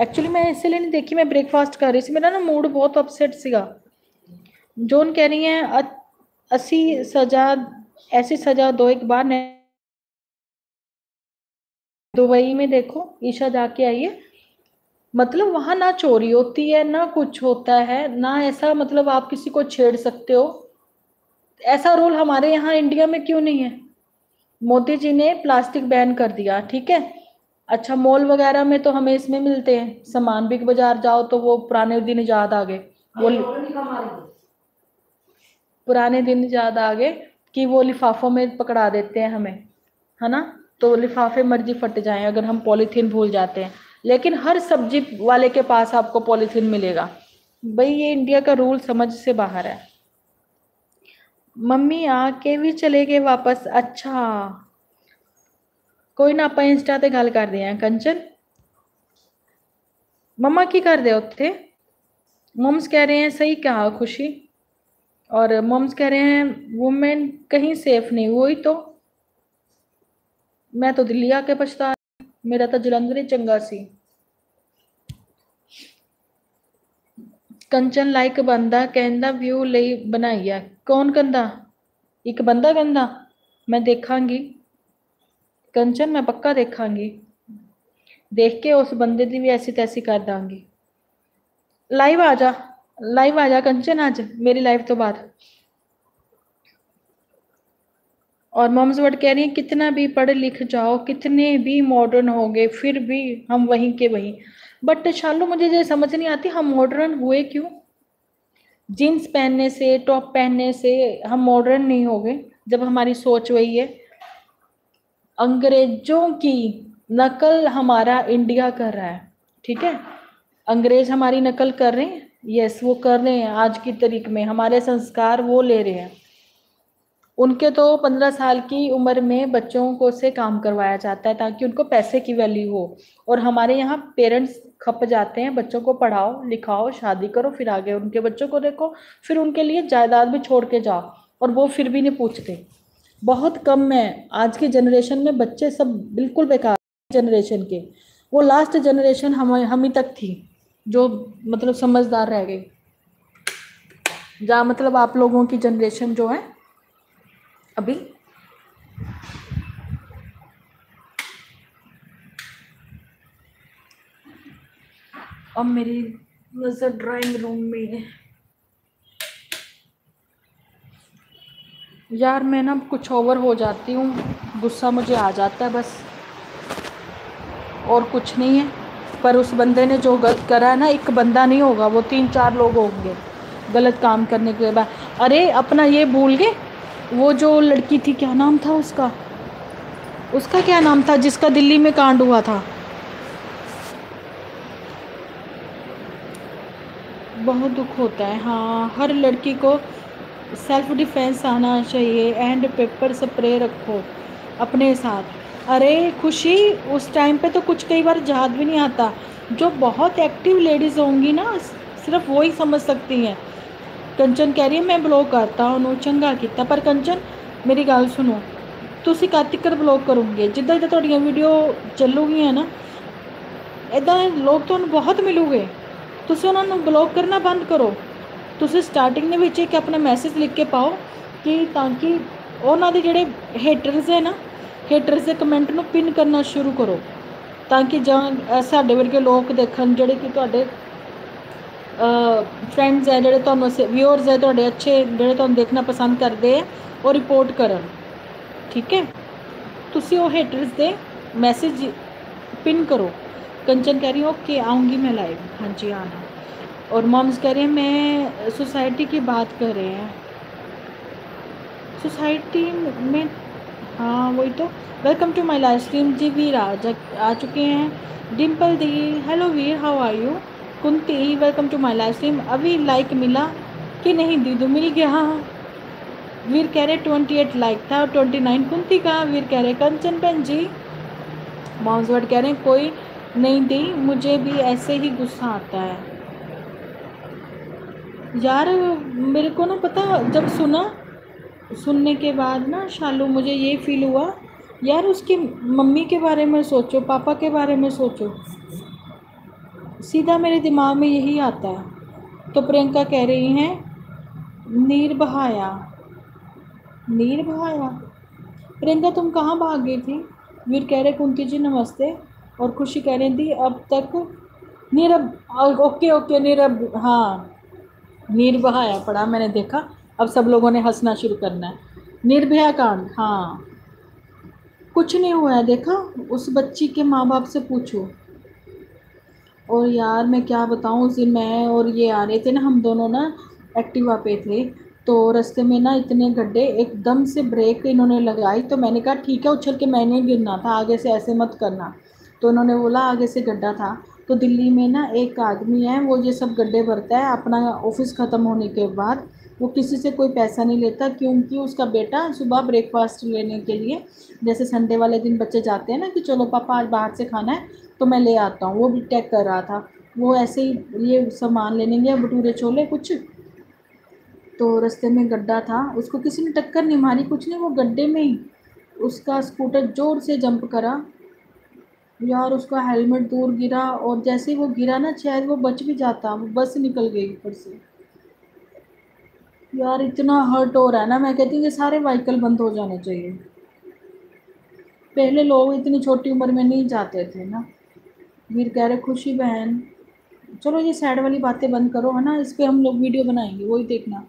एक्चुअली मैं इसलिए नहीं देखी, मैं ब्रेकफास्ट कर रही थी। मेरा ना मूड बहुत अपसेट सीगा। जोन कह रही है असी सजा, ऐसी सजा दो एक बार दुबई में देखो, ईशा जाके आई है। मतलब वहाँ ना चोरी होती है, ना कुछ होता है, ना ऐसा मतलब आप किसी को छेड़ सकते हो। ऐसा रूल हमारे यहाँ इंडिया में क्यों नहीं है? मोदी जी ने प्लास्टिक बैन कर दिया, ठीक है? अच्छा मॉल वगैरह में तो हमें इसमें मिलते हैं। सामान बिग बाज़ार जाओ तो वो पुराने दिन याद आ गए। वो पुराने दिन याद आ गए कि वो लिफाफों में पकड़ा देते हैं हमें है ना? तो लिफाफे मर्ज़ी फट जाएँ अगर हम पॉलीथीन भूल जाते हैं। लेकिन हर सब्ज़ी वाले के पास आपको पॉलीथीन मिलेगा। भाई ये इंडिया का रूल समझ से बाहर है। मम्मी आके भी चले गए वापस। अच्छा। कोई ना ਆਪਾਂ ਇੰਸਟਾ ਤੇ ਗੱਲ ਕਰਦੇ ਆਂ ਕੰਚਨ मम्मा की कर रहे उत्थे मोम्स कह रहे हैं सही कहा खुशी और मोम्स कह रहे हैं वुमेन कहीं सेफ नहीं वही तो मैं तो दिल्ली आके पछता मेरा तो जलंधर ही चंगा सी ਕੰਚਨ ਲਾਈਕ ਬੰਦਾ ਕਹਿੰਦਾ ਵਿਊ ਲਈ ਬਣਾਈ ਆ ਕੌਣ ਕਹਿੰਦਾ ਇੱਕ ਬੰਦਾ ਕਹਿੰਦਾ ਮੈਂ ਦੇਖਾਂਗੀ ਕੰਚਨ ਮੈਂ ਪੱਕਾ ਦੇਖਾਂਗੀ ਦੇਖ ਕੇ ਉਸ ਬੰਦੇ ਦੀ ਵੀ ਐਸੀ ਤੈਸੀ ਕਰ ਦਾਂਗੀ ਲਾਈਵ ਆ ਜਾ ਲਾਈਵ ਆ ਜਾ ਕੰਚਨ ਅੱਜ ਮੇਰੀ ਲਾਈਵ ਤੋਂ ਬਾਅਦ और मॉम्स वर्ड कह रही हैं कितना भी पढ़ लिख जाओ कितने भी मॉडर्न हो गए फिर भी हम वहीं के वहीं बट शालू मुझे ये समझ नहीं आती हम मॉडर्न हुए क्यों जीन्स पहनने से टॉप पहनने से हम मॉडर्न नहीं हो गए जब हमारी सोच वही है अंग्रेज़ों की नकल हमारा इंडिया कर रहा है, ठीक है? अंग्रेज़ हमारी नकल कर रहे हैं? यस वो कर रहे हैं आज की तरीक में। हमारे संस्कार वो ले रहे हैं। उनके तो पंद्रह साल की उम्र में बच्चों को से काम करवाया जाता है ताकि उनको पैसे की वैल्यू हो। और हमारे यहाँ पेरेंट्स खप जाते हैं, बच्चों को पढ़ाओ, लिखाओ, शादी करो, फिर आगे उनके बच्चों को देखो, फिर उनके लिए जायदाद भी छोड़ के जाओ। और वो फिर भी नहीं पूछते। बहुत कम है। आज के जनरेशन में बच्चे सब बिल्कुल बेकार जनरेशन के। वो लास्ट जनरेशन हम हम ही तक थी, जो मतलब समझदार रह गई। जहाँ मतलब आप लोगों की जनरेशन जो है, अभी। अब मेरी नज़र ड्राइंग रूम में है। यार मैं ना कुछ ओवर हो जाती हूँ। गुस्सा मुझे आ जाता है बस। और कुछ नहीं है। पर उस बंदे ने जो गलत करा है ना, एक बंदा नहीं होगा, वो तीन चार लोग होंगे गलत काम करने के बाद। अरे, अपना ये भूल गए? वो जो लड़की थी, क्या नाम था उसका? उसका क्या नाम था जिसका दिल्ली में कांड हुआ था? बहुत दुख होता है हाँ। हर लड़की को सेल्फ डिफेंस आना चाहिए एंड पेपर स्प्रे रखो अपने साथ अरे खुशी उस टाइम पे तो कुछ कई बार याद भी नहीं आता जो बहुत एक्टिव लेडीज़ होंगी ना सिर्फ वो ही समझ सकती हैं ਕੰਚਨ ਕਹਿ ਰਹੀ ਹੈ ਮੈਂ ਬਲੌਕ ਕਰਤਾ ਉਹਨੂੰ ਚੰਗਾ ਕੀਤਾ ਪਰ ਕੰਚਨ ਮੇਰੀ ਗੱਲ ਸੁਣੋ ਤੁਸੀਂ ਕਦ ਤੱਕ ਬਲੌਕ ਕਰੋਗੇ ਜਿੱਦਾਂ ਜਿੱਦਾਂ ਤੁਹਾਡੀਆਂ ਵੀਡੀਓ ਚੱਲੂਗੀਆਂ ਨਾ ਇਦਾਂ ਲੋਕ ਤੁਹਾਨੂੰ ਬਹੁਤ ਮਿਲੂਗੇ ਤੁਸੀਂ ਉਹਨਾਂ ਨੂੰ ਬਲੌਕ ਕਰਨਾ ਬੰਦ ਕਰੋ ਤੁਸੀਂ ਸਟਾਰਟਿੰਗ ਦੇ ਵਿੱਚ ਇੱਕ ਆਪਣਾ ਮੈਸੇਜ ਲਿਖ ਕੇ ਪਾਓ ਕਿ ਤਾਂ ਕਿ ਉਹਨਾਂ ਦੇ ਜਿਹੜੇ ਹੇਟਰਸ ਹੈ ਨਾ ਹੇਟਰਸ ਦੇ ਕਮੈਂਟ ਨੂੰ ਪਿੰਨ ਕਰਨਾ ਸ਼ੁਰੂ ਕਰੋ, ਤਾਂ ਕਿ ਜਾਂ ਸਾਡੇ ਵਰਗੇ ਲੋਕ ਦੇਖਣ ਜਿਹੜੇ ਕਿ ਤੁਹਾਡੇ ਫਰੈਂਡਸ ਹੈ ਜਿਹੜੇ ਤੁਹਾਨੂੰ ਵਿਊਅਰਸ ਹੈ ਤੁਹਾਡੇ ਅੱਛੇ ਜਿਹੜੇ ਤੁਹਾਨੂੰ ਦੇਖਣਾ ਪਸੰਦ ਕਰਦੇ ਆ ਉਹ ਰਿਪੋਰਟ ਕਰਨ, ਠੀਕ ਹੈ? ਤੁਸੀਂ ਉਹ ਹੇਟਰਸ ਦੇ ਮੈਸੇਜ ਪਿੰਨ ਕਰੋ। ਕੰਚਨ ਕਹਿ ਰਹੀ ਹੋ ਓਕੇ ਆਉਂਗੀ ਮੈਂ ਲਾਈਵ ਹਾਂਜੀ ਆਣਾ और मॉम्स कह रहे हैं, मैं सोसाइटी की बात कर रहे हैं. सोसाइटी में हाँ वही तो। Welcome to my live stream ji Veer आ आ चुके हैं। डिम्पल दी hello Veer how are you Kunti welcome to my live stream अभी लाइक मिला कि नहीं, दीदू, मिल गया। हाँ वीर कह रहे ट्वेंटी एट लाइक था और ट्वेंटी नाइन कुंती का, वीर कह रहे, Kanchan pen ji. Moms word कह रहे हैं कोई नहीं दी, मुझे भी ऐसे ही गुस्सा आता है। यार, मेरे को ना पता, जब सुना, सुनने के बाद ना, शालू, मुझे ये फील हुआ, यार, उसकी मम्मी के बारे में सोचो, पापा के बारे में सोचो। सीधा मेरे दिमाग में यही आता है। तो प्रियंका कह रही हैं, नीर बहाया नीर बहाया। प्रियंका, तुम कहाँ भाग गई थी? वीर कह रहे, कुंती जी, नमस्ते। और खुशी कह रही थी, अब तक, नीरब, ओके ओके, नीरब हाँ। नीर बहाया पड़ा, मैंने देखा। अब सब लोगों ने हंसना शुरू करना है। निर्भया कांड हाँ। कुछ नहीं हुआ है, देखा? उस बच्ची के माँ बाप से पूछो। और यार, मैं क्या बताऊँ? उस दिन मैं और ये आ रहे थे ना, हम दोनों ना, एक्टिवा पे थे। तो रास्ते में ना इतने गड्ढे, एकदम से ब्रेक इन्होंने लगाई। तो मैंने कहा, ठीक है, उछल के मैंने गिरना था, आगे से ऐसे मत करना। तो उन्होंने बोला, आगे से गड्ढा था। तो दिल्ली में ना एक आदमी है, वो ये सब गड्ढे भरता है। अपना ऑफ़िस ख़त्म होने के बाद वो किसी से कोई पैसा नहीं लेता, क्योंकि उसका बेटा सुबह ब्रेकफास्ट लेने के लिए, जैसे संडे वाले दिन बच्चे जाते हैं ना कि चलो पापा आज बाहर से खाना है तो मैं ले आता हूँ। वो भी टैग कर रहा था। वो ऐसे ही ये सामान लेने गया, भटूरे छोले, कुछ। तो रास्ते में गड्ढा था। उसको किसी ने टक्कर नहीं मारी, कुछ नहीं, वो गड्ढे में ही उसका स्कूटर ज़ोर से जंप करा। यार उसका हेलमेट दूर गिरा और जैसे ही वो गिरा ना, शायद वो बच भी जाता, वो बस निकल गई ऊपर से। यार इतना हर्ट हो रहा है ना, मैं कहती हूँ ये सारे व्हीकल बंद हो जाने चाहिए। पहले लोग इतनी छोटी उम्र में नहीं जाते थे ना। वीर कह रहे, खुशी बहन। चलो ये सैड वाली बातें बंद करो, है ना? इस पर हम लोग वीडियो बनाएँगे, वही देखना।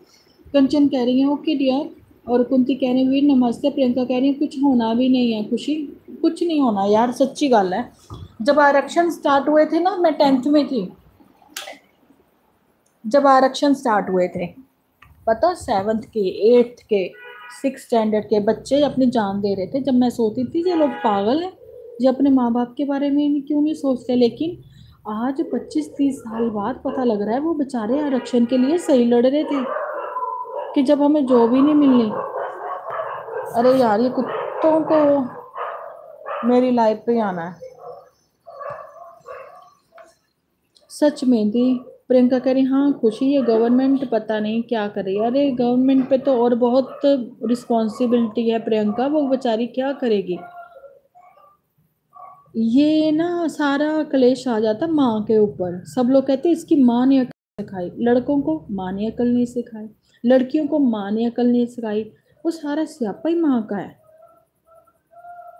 कंचन कह रही है, ओके डियर और कुंती कह रही है, वीर नमस्ते। प्रियंका कह रही है, कुछ होना भी नहीं है, खुशी। कुछ नहीं होना यार, सच्ची गल है। जब आरक्षण स्टार्ट हुए थे ना, मैं टेंथ में थी। जब आरक्षण स्टार्ट हुए थे, पता सेवन्थ के एट्थ के सिक्स स्टैंडर्ड के बच्चे अपनी जान दे रहे थे। जब मैं सोती थी, ये लोग पागल हैं। ये अपने माँ बाप के बारे में क्यों नहीं सोचते? लेकिन आज पच्चीस, तीस साल बाद पता लग रहा है, वो बेचारे आरक्षण के लिए सही लड़ रहे थे कि जब हमें जॉब ही नहीं मिलनी। अरे यार, ये कुत्तों को मेरी लाइफ पे आना है। सच में दी, प्रियंका कह रही हाँ खुशी ये गवर्नमेंट पता नहीं क्या करे अरे गवर्नमेंट पे तो और बहुत रिस्पॉन्सिबिलिटी है प्रियंका, वो बेचारी क्या करेगी? ये ना सारा क्लेश आ जाता माँ के ऊपर। सब लोग कहते इसकी माँ ने अकल सिखाई। लड़कों को माँ ने अकल नहीं सिखाई, लड़कियों को माँ ने अकल नहीं सिखाई। वो सारा स्यापा ही माँ का है।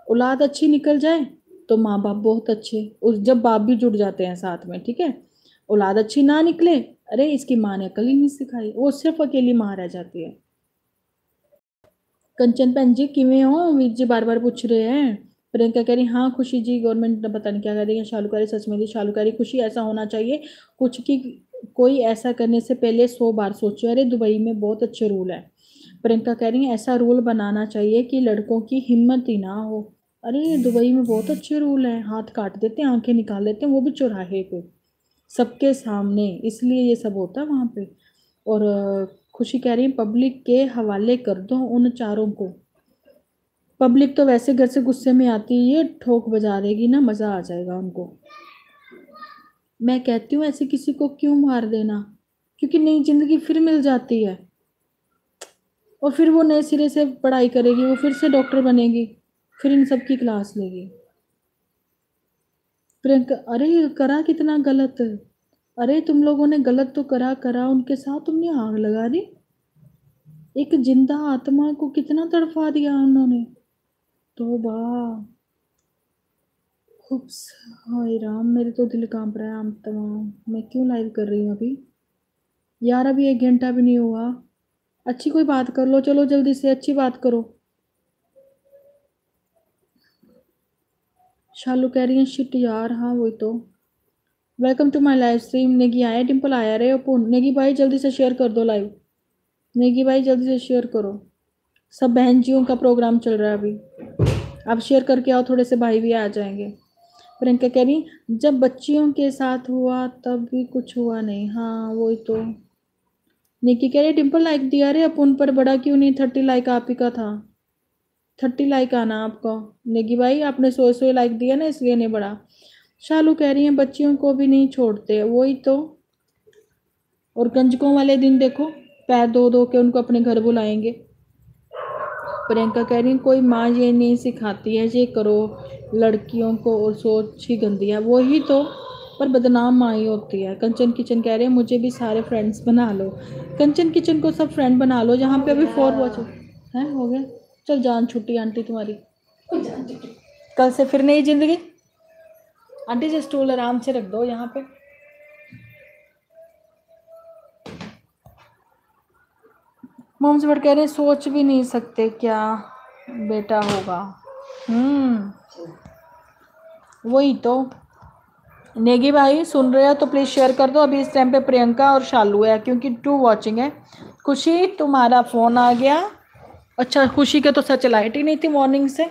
औलाद अच्छी निकल जाए तो माँ बाप बहुत अच्छे। उस जब बाप भी जुड़ जाते हैं साथ में, ठीक है? औलाद अच्छी ना निकले, अरे इसकी माँ ने अकल ही नहीं सिखाई। वो सिर्फ़ अकेली माँ रह जाती है। कंचन भैन जी किमें हो? वीर जी बार बार पूछ रहे हैं। प्रियंका कह रही हाँ खुशी जी, गवर्नमेंट ने पता नहीं क्या कह रही है। शालुकारी सच में शालुकारी खुशी ऐसा होना चाहिए। कुछ की, कोई ऐसा करने से पहले सौ बार सोचो, अरे दुबई में बहुत अच्छे रूल है। प्रियंका कह रही है ऐसा रूल बनाना चाहिए कि लड़कों की हिम्मत ही ना हो। अरे, दुबई में बहुत अच्छे रूल हैं। हाथ काट देते हैं आँखें निकाल देते हैं वो भी चौराहे पे। सबके सामने, इसलिए ये सब होता है वहाँ पे। और खुशी कह रही है पब्लिक के हवाले कर दो उन चारों को। पब्लिक तो वैसे घर से गुस्से में आती है, ये ठोक बजा देगी ना, मज़ा आ जाएगा उनको। मैं कहती हूँ, ऐसे किसी को क्यों मार देना? क्योंकि नई ज़िंदगी फिर मिल जाती है। और फिर वो नए सिरे से पढ़ाई करेगी, वो फिर से डॉक्टर बनेगी। फिर इन सब की क्लास लेगी। प्रियंका, अरे, करा कितना गलत? अरे, तुम लोगों ने गलत तो करा करा, उनके साथ तुमने आग लगा दी। एक ज़िंदा आत्मा को कितना तड़फा दिया उन्होंने। तोबा खूब हाय राम, मेरे तो दिल काँप रहा है आम तमाम। मैं क्यों लाइव कर रही हूँ अभी? यार, अभी एक घंटा भी नहीं हुआ। अच्छी कोई बात कर लो, चलो जल्दी से, अच्छी बात करो। शालू कह रही है शिट यार। हाँ वही तो। Welcome to my live stream Negi आया टिम्पल आया रहे हो नेगी भाई, जल्दी से शेयर कर दो लाइव नेगी भाई, जल्दी से शेयर करो। सब बहन जियों का प्रोग्राम चल रहा है अभी। आप शेयर करके आओ, थोड़े से भाई भी आ जाएँगे। प्रियंका कह रही, जब बच्चियों के साथ हुआ, तब भी कुछ हुआ नहीं। हाँ वही तो। निकी कह रही टिम्पल लाइक दिया रे अपन पर, बड़ा क्यों नहीं? थर्टी लाइक आप ही का था। थर्टी लाइक आना आपको। नेगी भाई, आपने सौ सौ लाइक दिया ना, इसलिए नहीं बढ़ा। शालू कह रही हैं, बच्चियों को भी नहीं छोड़ते। वही तो। और गंजकों वाले दिन देखो, पैर धो धो के उनको अपने घर बुलाएँगे। प्रियंका कह रही है, कोई माँ ये नहीं सिखाती है, ये करो। लड़कियों को और सोच ही गंदी है। वही तो पर बदनाम माँ ही होती है। कंचन किचन कह रहे हैं, मुझे भी सारे फ्रेंड्स बना लो। कंचन किचन को सब फ्रेंड बना लो, जहाँ पे अभी फोर वॉच है, हो गया चल जान छुट्टी आंटी तुम्हारी। कल से फिर नई ज़िंदगी? आंटी जी स्टूल आराम से रख दो यहाँ पे। मोम्स बट कह रहे सोच भी नहीं सकते क्या बेटा होगा। हम्म। वही तो। नेगी भाई सुन रहे हो तो प्लीज़ शेयर कर दो। अभी इस टाइम पे प्रियंका और शालू है क्योंकि टू वॉचिंग है। खुशी तुम्हारा फ़ोन आ गया। अच्छा खुशी के तो सच लाइट ही नहीं थी मॉर्निंग से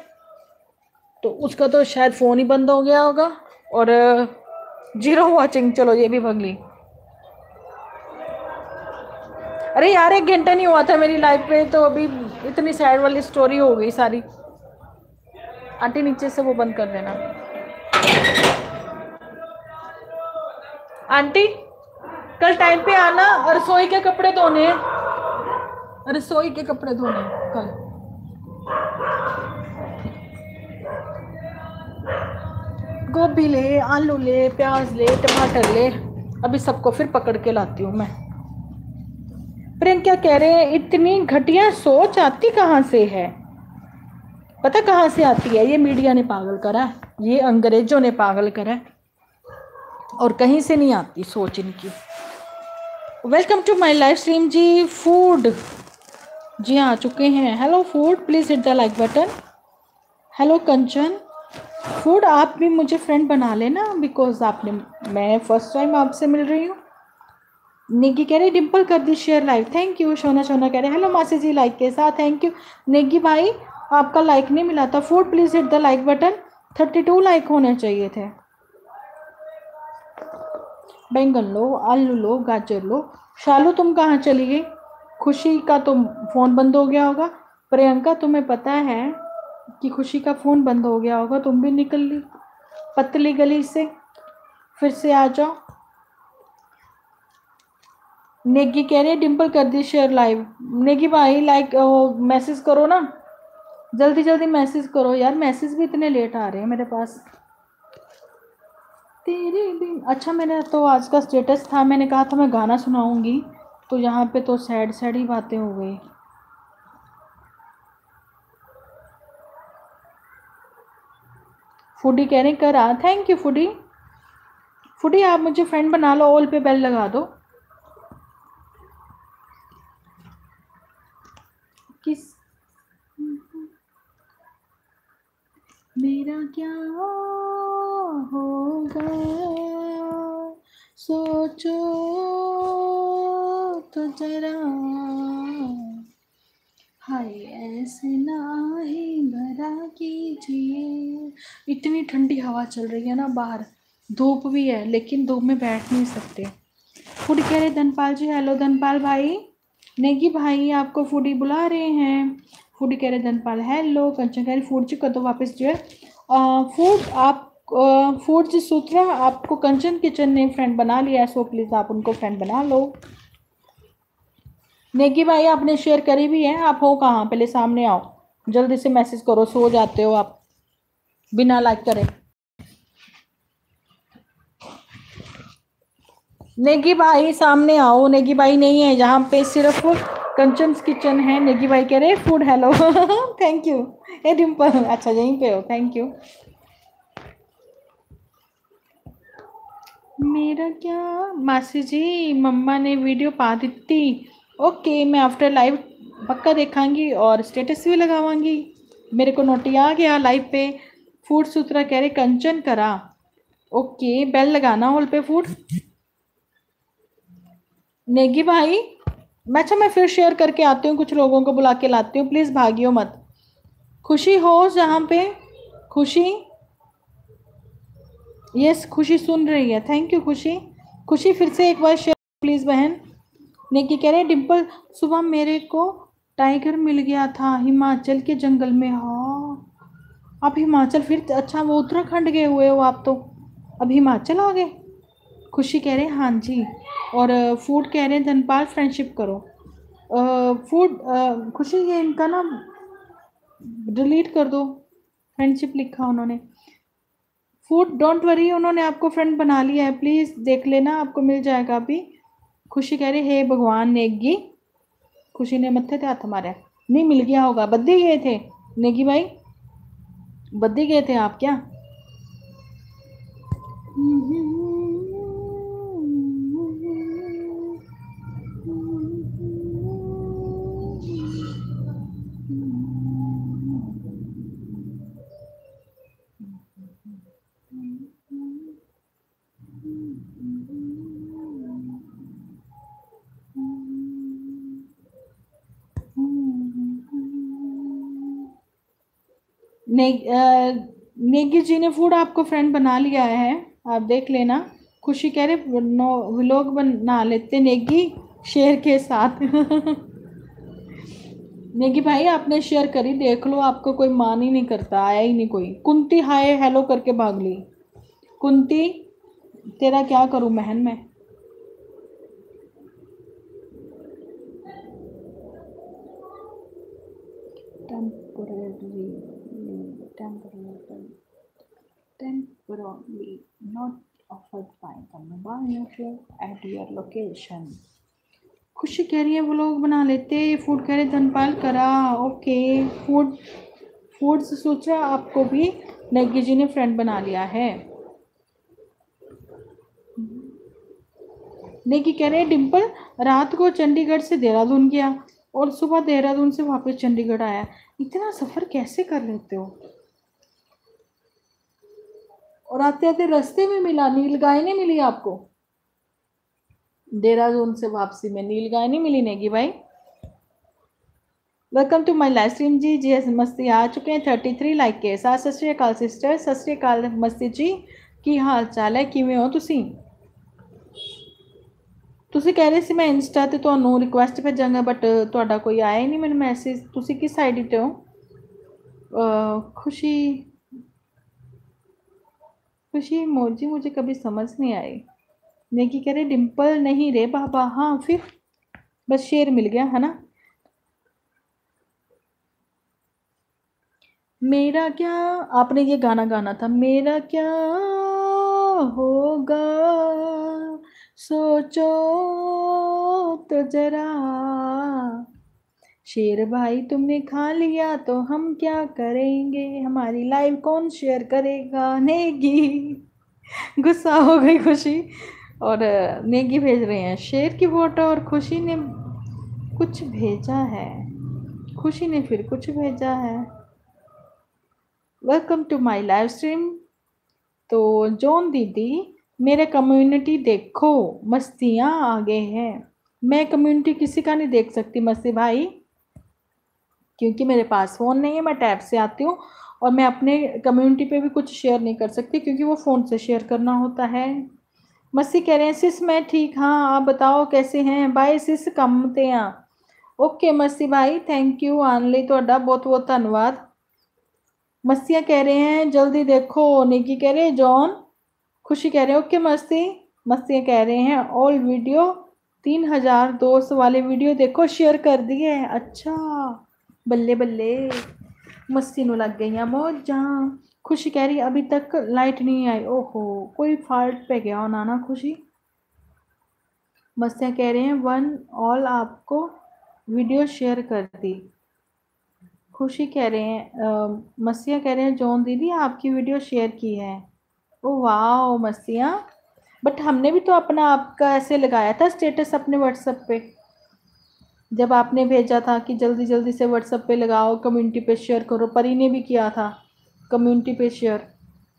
तो उसका तो शायद फ़ोन ही बंद हो गया होगा। और ज़ीरो वॉचिंग चलो ये भी भगली अरे यार, एक घंटा नहीं हुआ था मेरी लाइफ पे तो अभी इतनी सैड वाली स्टोरी हो गई सारी। आंटी नीचे से वो बंद कर देना। आंटी, कल टाइम पे आना रसोई के कपड़े धोने हैं। रसोई के कपड़े धोने, कल। गोभी ले, आलू ले, प्याज ले, टमाटर ले। अभी सबको फिर पकड़ के लाती हूँ मैं। प्रियंका कह रहे हैं, इतनी घटिया सोच आती कहाँ से है? पता कहाँ से आती है? ये मीडिया ने पागल करा ये अंग्रेज़ों ने पागल करा और कहीं से नहीं आती सोच इनकी। Welcome to my live stream ji food ji हाँ आ चुके हैं। Hello food please hit the like button hello Kanchan. Food आप भी मुझे फ्रेंड बना लेना बिकॉज़ आपने, मैं फ़र्स्ट टाइम आपसे मिल रही हूँ। नेगी कह रहे डिम्पल कर दी share live thank you Sona Sona कह रहे हेलो मासी जी लाइक के साथ थैंक यू नेगी भाई, आपका लाइक नहीं मिला था। Food please hit the like button thirty two like होने चाहिए थे। बैंगन लो, आलू लो, गाजर लो। शालू, तुम कहाँ चली गई? खुशी का तो फ़ोन बंद हो गया होगा। प्रियंका, तुम्हें पता है कि खुशी का फ़ोन बंद हो गया होगा, तुम भी निकल ली, पतली गली से। फिर से आ जाओ। नेगी कह रही है डिम्पल कर दी शेयर लाइव। नेगी भाई लाइक मैसेज करो ना। जल्दी जल्दी मैसेज करो। यार मैसेज भी इतने लेट आ रहे हैं मेरे पास। तेरे बिन अच्छा मैंने तो आज का स्टेटस था। मैंने कहा था मैं गाना सुनाऊँगी। तो यहाँ पे तो सैड सैड ही बातें हो गई। फूडी कह रहे, कर आ थैंक यू फूडी। फूडी, आप मुझे फ्रेंड बना लो ऑल पे बेल लगा दो। किस मेरा क्या होगा? सोचो। तो जरा हाय, ऐसे ना ही भरा कीजिए। इतनी ठंडी हवा चल रही है ना बाहर। धूप भी है, लेकिन धूप में बैठ नहीं सकते। फ़ूड कह रहे, धनपाल जी हेलो धनपाल भाई। नेगी भाई आपको फूडी बुला रहे हैं। फूडी कह रहे, धनपाल हेलो कंचन कह रहे, फ़ूड जी कर दो वापस जो है। फ़ूड आप फ़ूड जी सूत्रा, आपको कंचन किचन ने फ्रेंड बना लिया है सो प्लीज़ आप उनको फ्रेंड बना लो। नेगी भाई, आपने शेयर करी भी है। आप हो कहाँ? पहले सामने आओ। जल्दी से मैसेज करो, सो जाते हो आप। बिना लाइक करे। नेगी भाई, सामने आओ। नेगी भाई नहीं है जहाँ पे सिर्फ़ कंचन किचन है। नेगी भाई कह रहे फ़ूड हेलो थैंक यू ए डिम्पल अच्छा यहीं पे हो। थैंक यू मेरा क्या? मासी जी, मम्मा ने वीडियो पा दी ओके मैं आफ्टर लाइव पक्का देखांगी और स्टेटस भी लगावांगी मेरे को नोटी आ गया लाइव पे। फ़ूड सूत्रा कह रहे, कंचन करा। ओके बेल लगाना होल पे फ़ूड नेगी भाई, मैं अच्छा मैं फिर शेयर करके आती हूँ, कुछ लोगों को बुला के लाती हूँ। प्लीज़ भागियो मत। खुशी हो जहाँ पे? खुशी? यस खुशी सुन रही है। थैंक यू खुशी। खुशी फिर से एक बार शेयर प्लीज़ बहन। नेकी कह रहे डिम्पल सुबह मेरे को टाइगर मिल गया था हिमाचल के जंगल में। हाँ। आप हिमाचल फिर अच्छा वो उत्तराखंड गए हुए हो आप तो। अब हिमाचल आ गए? खुशी कह रहे हैं हाँ जी। और फ़ूड कह रहे हैं, धनपाल, फ्रेंडशिप करो। फ़ूड खुशी, ये इनका ना डिलीट कर दो। फ्रेंडशिप लिखा उन्होंने। फ़ूड, डोंट वरी, उन्होंने आपको फ्रेंड बना लिया है। प्लीज़ देख लेना, आपको मिल जाएगा अभी। खुशी कह रही, हे भगवान, नेगी, खुशी ने मत्थे हाथ मारे। नहीं, मिल गया होगा। बद्दी गए थे? नेगी भाई, बद्दी गए थे आप क्या? नेगी जी ने फ़ूड आपको फ्रेंड बना लिया है। आप देख लेना। खुशी कह रहे नो व्लॉग बना लेते नेगी शेयर के साथ। *laughs* नेगी भाई, आपने शेयर करी, देख लो, आपको कोई मान ही नहीं करता, आया ही नहीं कोई। कुंती, हाय हेलो करके भाग ली। कुंती, तेरा क्या करूँ, महन में? Temporarily temporarily temporarily not offered by the mobile network at your location. खुशी कह रही है, वो लोग बना लेते फ़ूड कह रहे, धनपाल करा ओके फ़ूड फ़ूड से सोचा, आपको भी नेगी जी ने फ्रेंड बना लिया है. नेगी कह रहे डिम्पल रात को चंडीगढ़ से देहरादून गया और सुबह देहरादून से वापस चंडीगढ़ आया। इतना सफ़र कैसे कर लेते हो? और आते आते रास्ते में मिला नील गाय नहीं मिली आपको देहरादून से वापसी में नील गाय नहीं मिली नेगी भाई welcome to my live stream G G S मस्ती आ चुके हैं थर्टी थ्री लाइक के साथ सत श्रीकाल सिस्टर सत श्रीकाल मस्ती जी की हाल चाल है किमें हो तुसी ਤੁਸੀਂ ਕਹਿ ਰਹੇ ਸੀ ਮੈਂ ਇੰਸਟਾ ਤੇ ਤੁਹਾਨੂੰ ਰਿਕੁਐਸਟ ਭੇਜਾਂਗਾ ਬਟ ਤੁਹਾਡਾ ਕੋਈ ਆਇਆ ਹੀ ਨਹੀਂ ਮੈਨੂੰ ਮੈਸੇਜ ਤੁਸੀਂ ਕਿਸ ਆਈਡੀ ਤੇ ਹੋ खुशी खुशी मोजी मुझे कभी समझ नहीं आई। नेकी कह रहे डिम्पल नहीं रे बाबा हाँ फिर? बस शेर मिल गया, है ना? मेरा क्या, आपने ये गाना गाना था, मेरा क्या होगा? सोचो तो जरा। शेर भाई तुमने खा लिया तो हम क्या करेंगे? हमारी लाइव कौन शेयर करेगा? नेगी। गुस्सा हो गई खुशी। और नेगी भेज रहे हैं। शेर की फ़ोटो और खुशी ने कुछ भेजा है। खुशी ने फिर कुछ भेजा है। Welcome to my live stream तो जोन दीदी, मेरे कम्युनिटी देखो। मस्तियाँ आगे हैं। मैं कम्युनिटी किसी का नहीं देख सकती, मस्ती भाई। क्योंकि मेरे पास फ़ोन नहीं है मैं टैब से आती हूँ और मैं अपने कम्युनिटी पे भी कुछ शेयर नहीं कर सकती क्योंकि वो फ़ोन से शेयर करना होता है मस्ती कह रहे हैं सिस मैं ठीक हाँ आप बताओ कैसे हैं बाय सिस कम ते हाँ ओके मस्ती भाई थैंक यू आने ਲਈ ਤੁਹਾਡਾ बहुत बहुत धन्यवाद मस्तियाँ कह रहे हैं जल्दी देखो निकी कह रहे जॉन खुशी कह रहे हैं ओके मस्ती मस्तियाँ कह रहे हैं ऑल वीडियो तीन हज़ार दोस्त वाले वीडियो देखो शेयर कर दिए अच्छा बल्ले बल्ले मस्ती नु लग गई मौजा। खुशी कह रही, अभी तक लाइट नहीं आई। ओहो, कोई फॉल्ट पे गया होना ना खुशी। मस्तियाँ कह रहे हैं, वन, ऑल आपको वीडियो शेयर कर दी। खुशी कह रहे हैं मस्तियाँ कह रहे हैं, जॉन दीदी, आपकी वीडियो शेयर की है। ओ वाह मस्तियाँ। बट हमने भी तो अपना आपका ऐसे लगाया था स्टेटस अपने व्हाट्सएप पे। जब आपने भेजा था कि जल्दी जल्दी से व्हाट्सएप पे लगाओ कम्युनिटी पे शेयर करो, परी ने भी किया था कम्युनिटी पे शेयर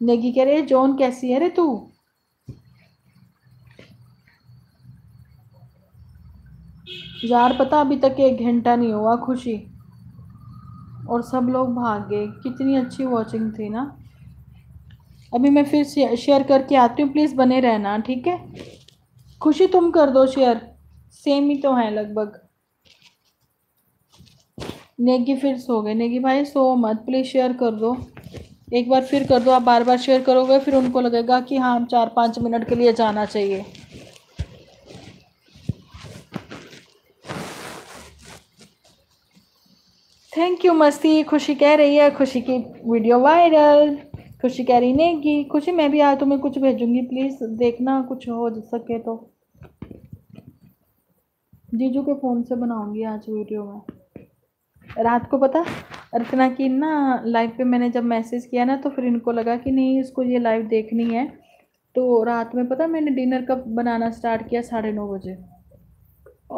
नेगी कह रहे जॉन कैसी है रे तू? यार, पता अभी तक एक घंटा नहीं हुआ, खुशी। और सब लोग भाग गए। कितनी अच्छी वॉचिंग थी ना। अभी मैं फिर शेयर करके आती हूँ प्लीज़ बने रहना, ठीक है? खुशी तुम कर दो शेयर सेम ही तो हैं लगभग। नेगी फिर सो गए। नेगी भाई, सो मत प्लीज़ शेयर कर दो। एक बार फिर कर दो, आप बार बार शेयर करोगे, फिर उनको लगेगा कि हाँ चार पाँच मिनट के लिए जाना चाहिए। थैंक यू मस्ती। खुशी कह रही है, खुशी की वीडियो वायरल खुशी कह रही नेगी। खुशी, मैं भी आज तुम्हें कुछ भेजूँगी प्लीज़ देखना, कुछ हो सके तो। जीजू के फ़ोन से बनाऊँगी आज वीडियो में। रात को पता? अर्चना की ना लाइव पे मैंने जब मैसेज किया ना तो फिर इनको लगा कि नहीं, इसको ये लाइव देखनी है। तो रात में पता, मैंने डिनर कब बनाना स्टार्ट किया? साढ़े नौ बजे।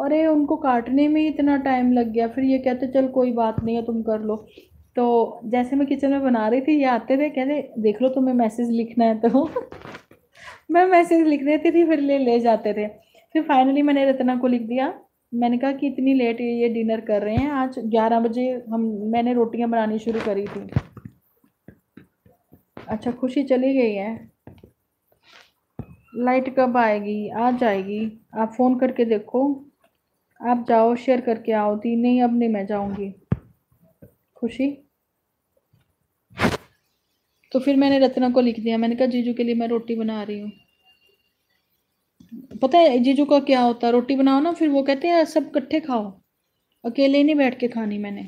अरे, उनको काटने में ही इतना टाइम लग गया। फिर ये कहते, चल, कोई बात नहीं है, तुम कर लो। तो जैसे मैं किचन में बना रही थी, ये आते थे, कहते, देख लो, तुम्हें मैसेज लिखना है तो। *laughs* मैं मैसेज लिख देती थी, फिर ले ले जाते थे। फिर फाइनली मैंने रत्ना को लिख दिया। मैंने कहा कि इतनी लेट ये डिनर कर रहे हैं, आज ग्यारह बजे हम, मैंने रोटियाँ बनानी शुरू करी थी। अच्छा खुशी चली गई है। लाइट कब आएगी? आ जाएगी आप फ़ोन करके देखो। आप जाओ शेयर करके आओ। दी नहीं, अब नहीं मैं जाऊँगी। खुशी? तो फिर मैंने रत्ना को लिख दिया। मैंने कहा, जीजू के लिए मैं रोटी बना रही हूँ। पता है जीजू का क्या होता है? रोटी बनाओ ना फिर वो कहते हैं सब इकट्ठे खाओ। अकेले नहीं बैठ के खानी मैंने।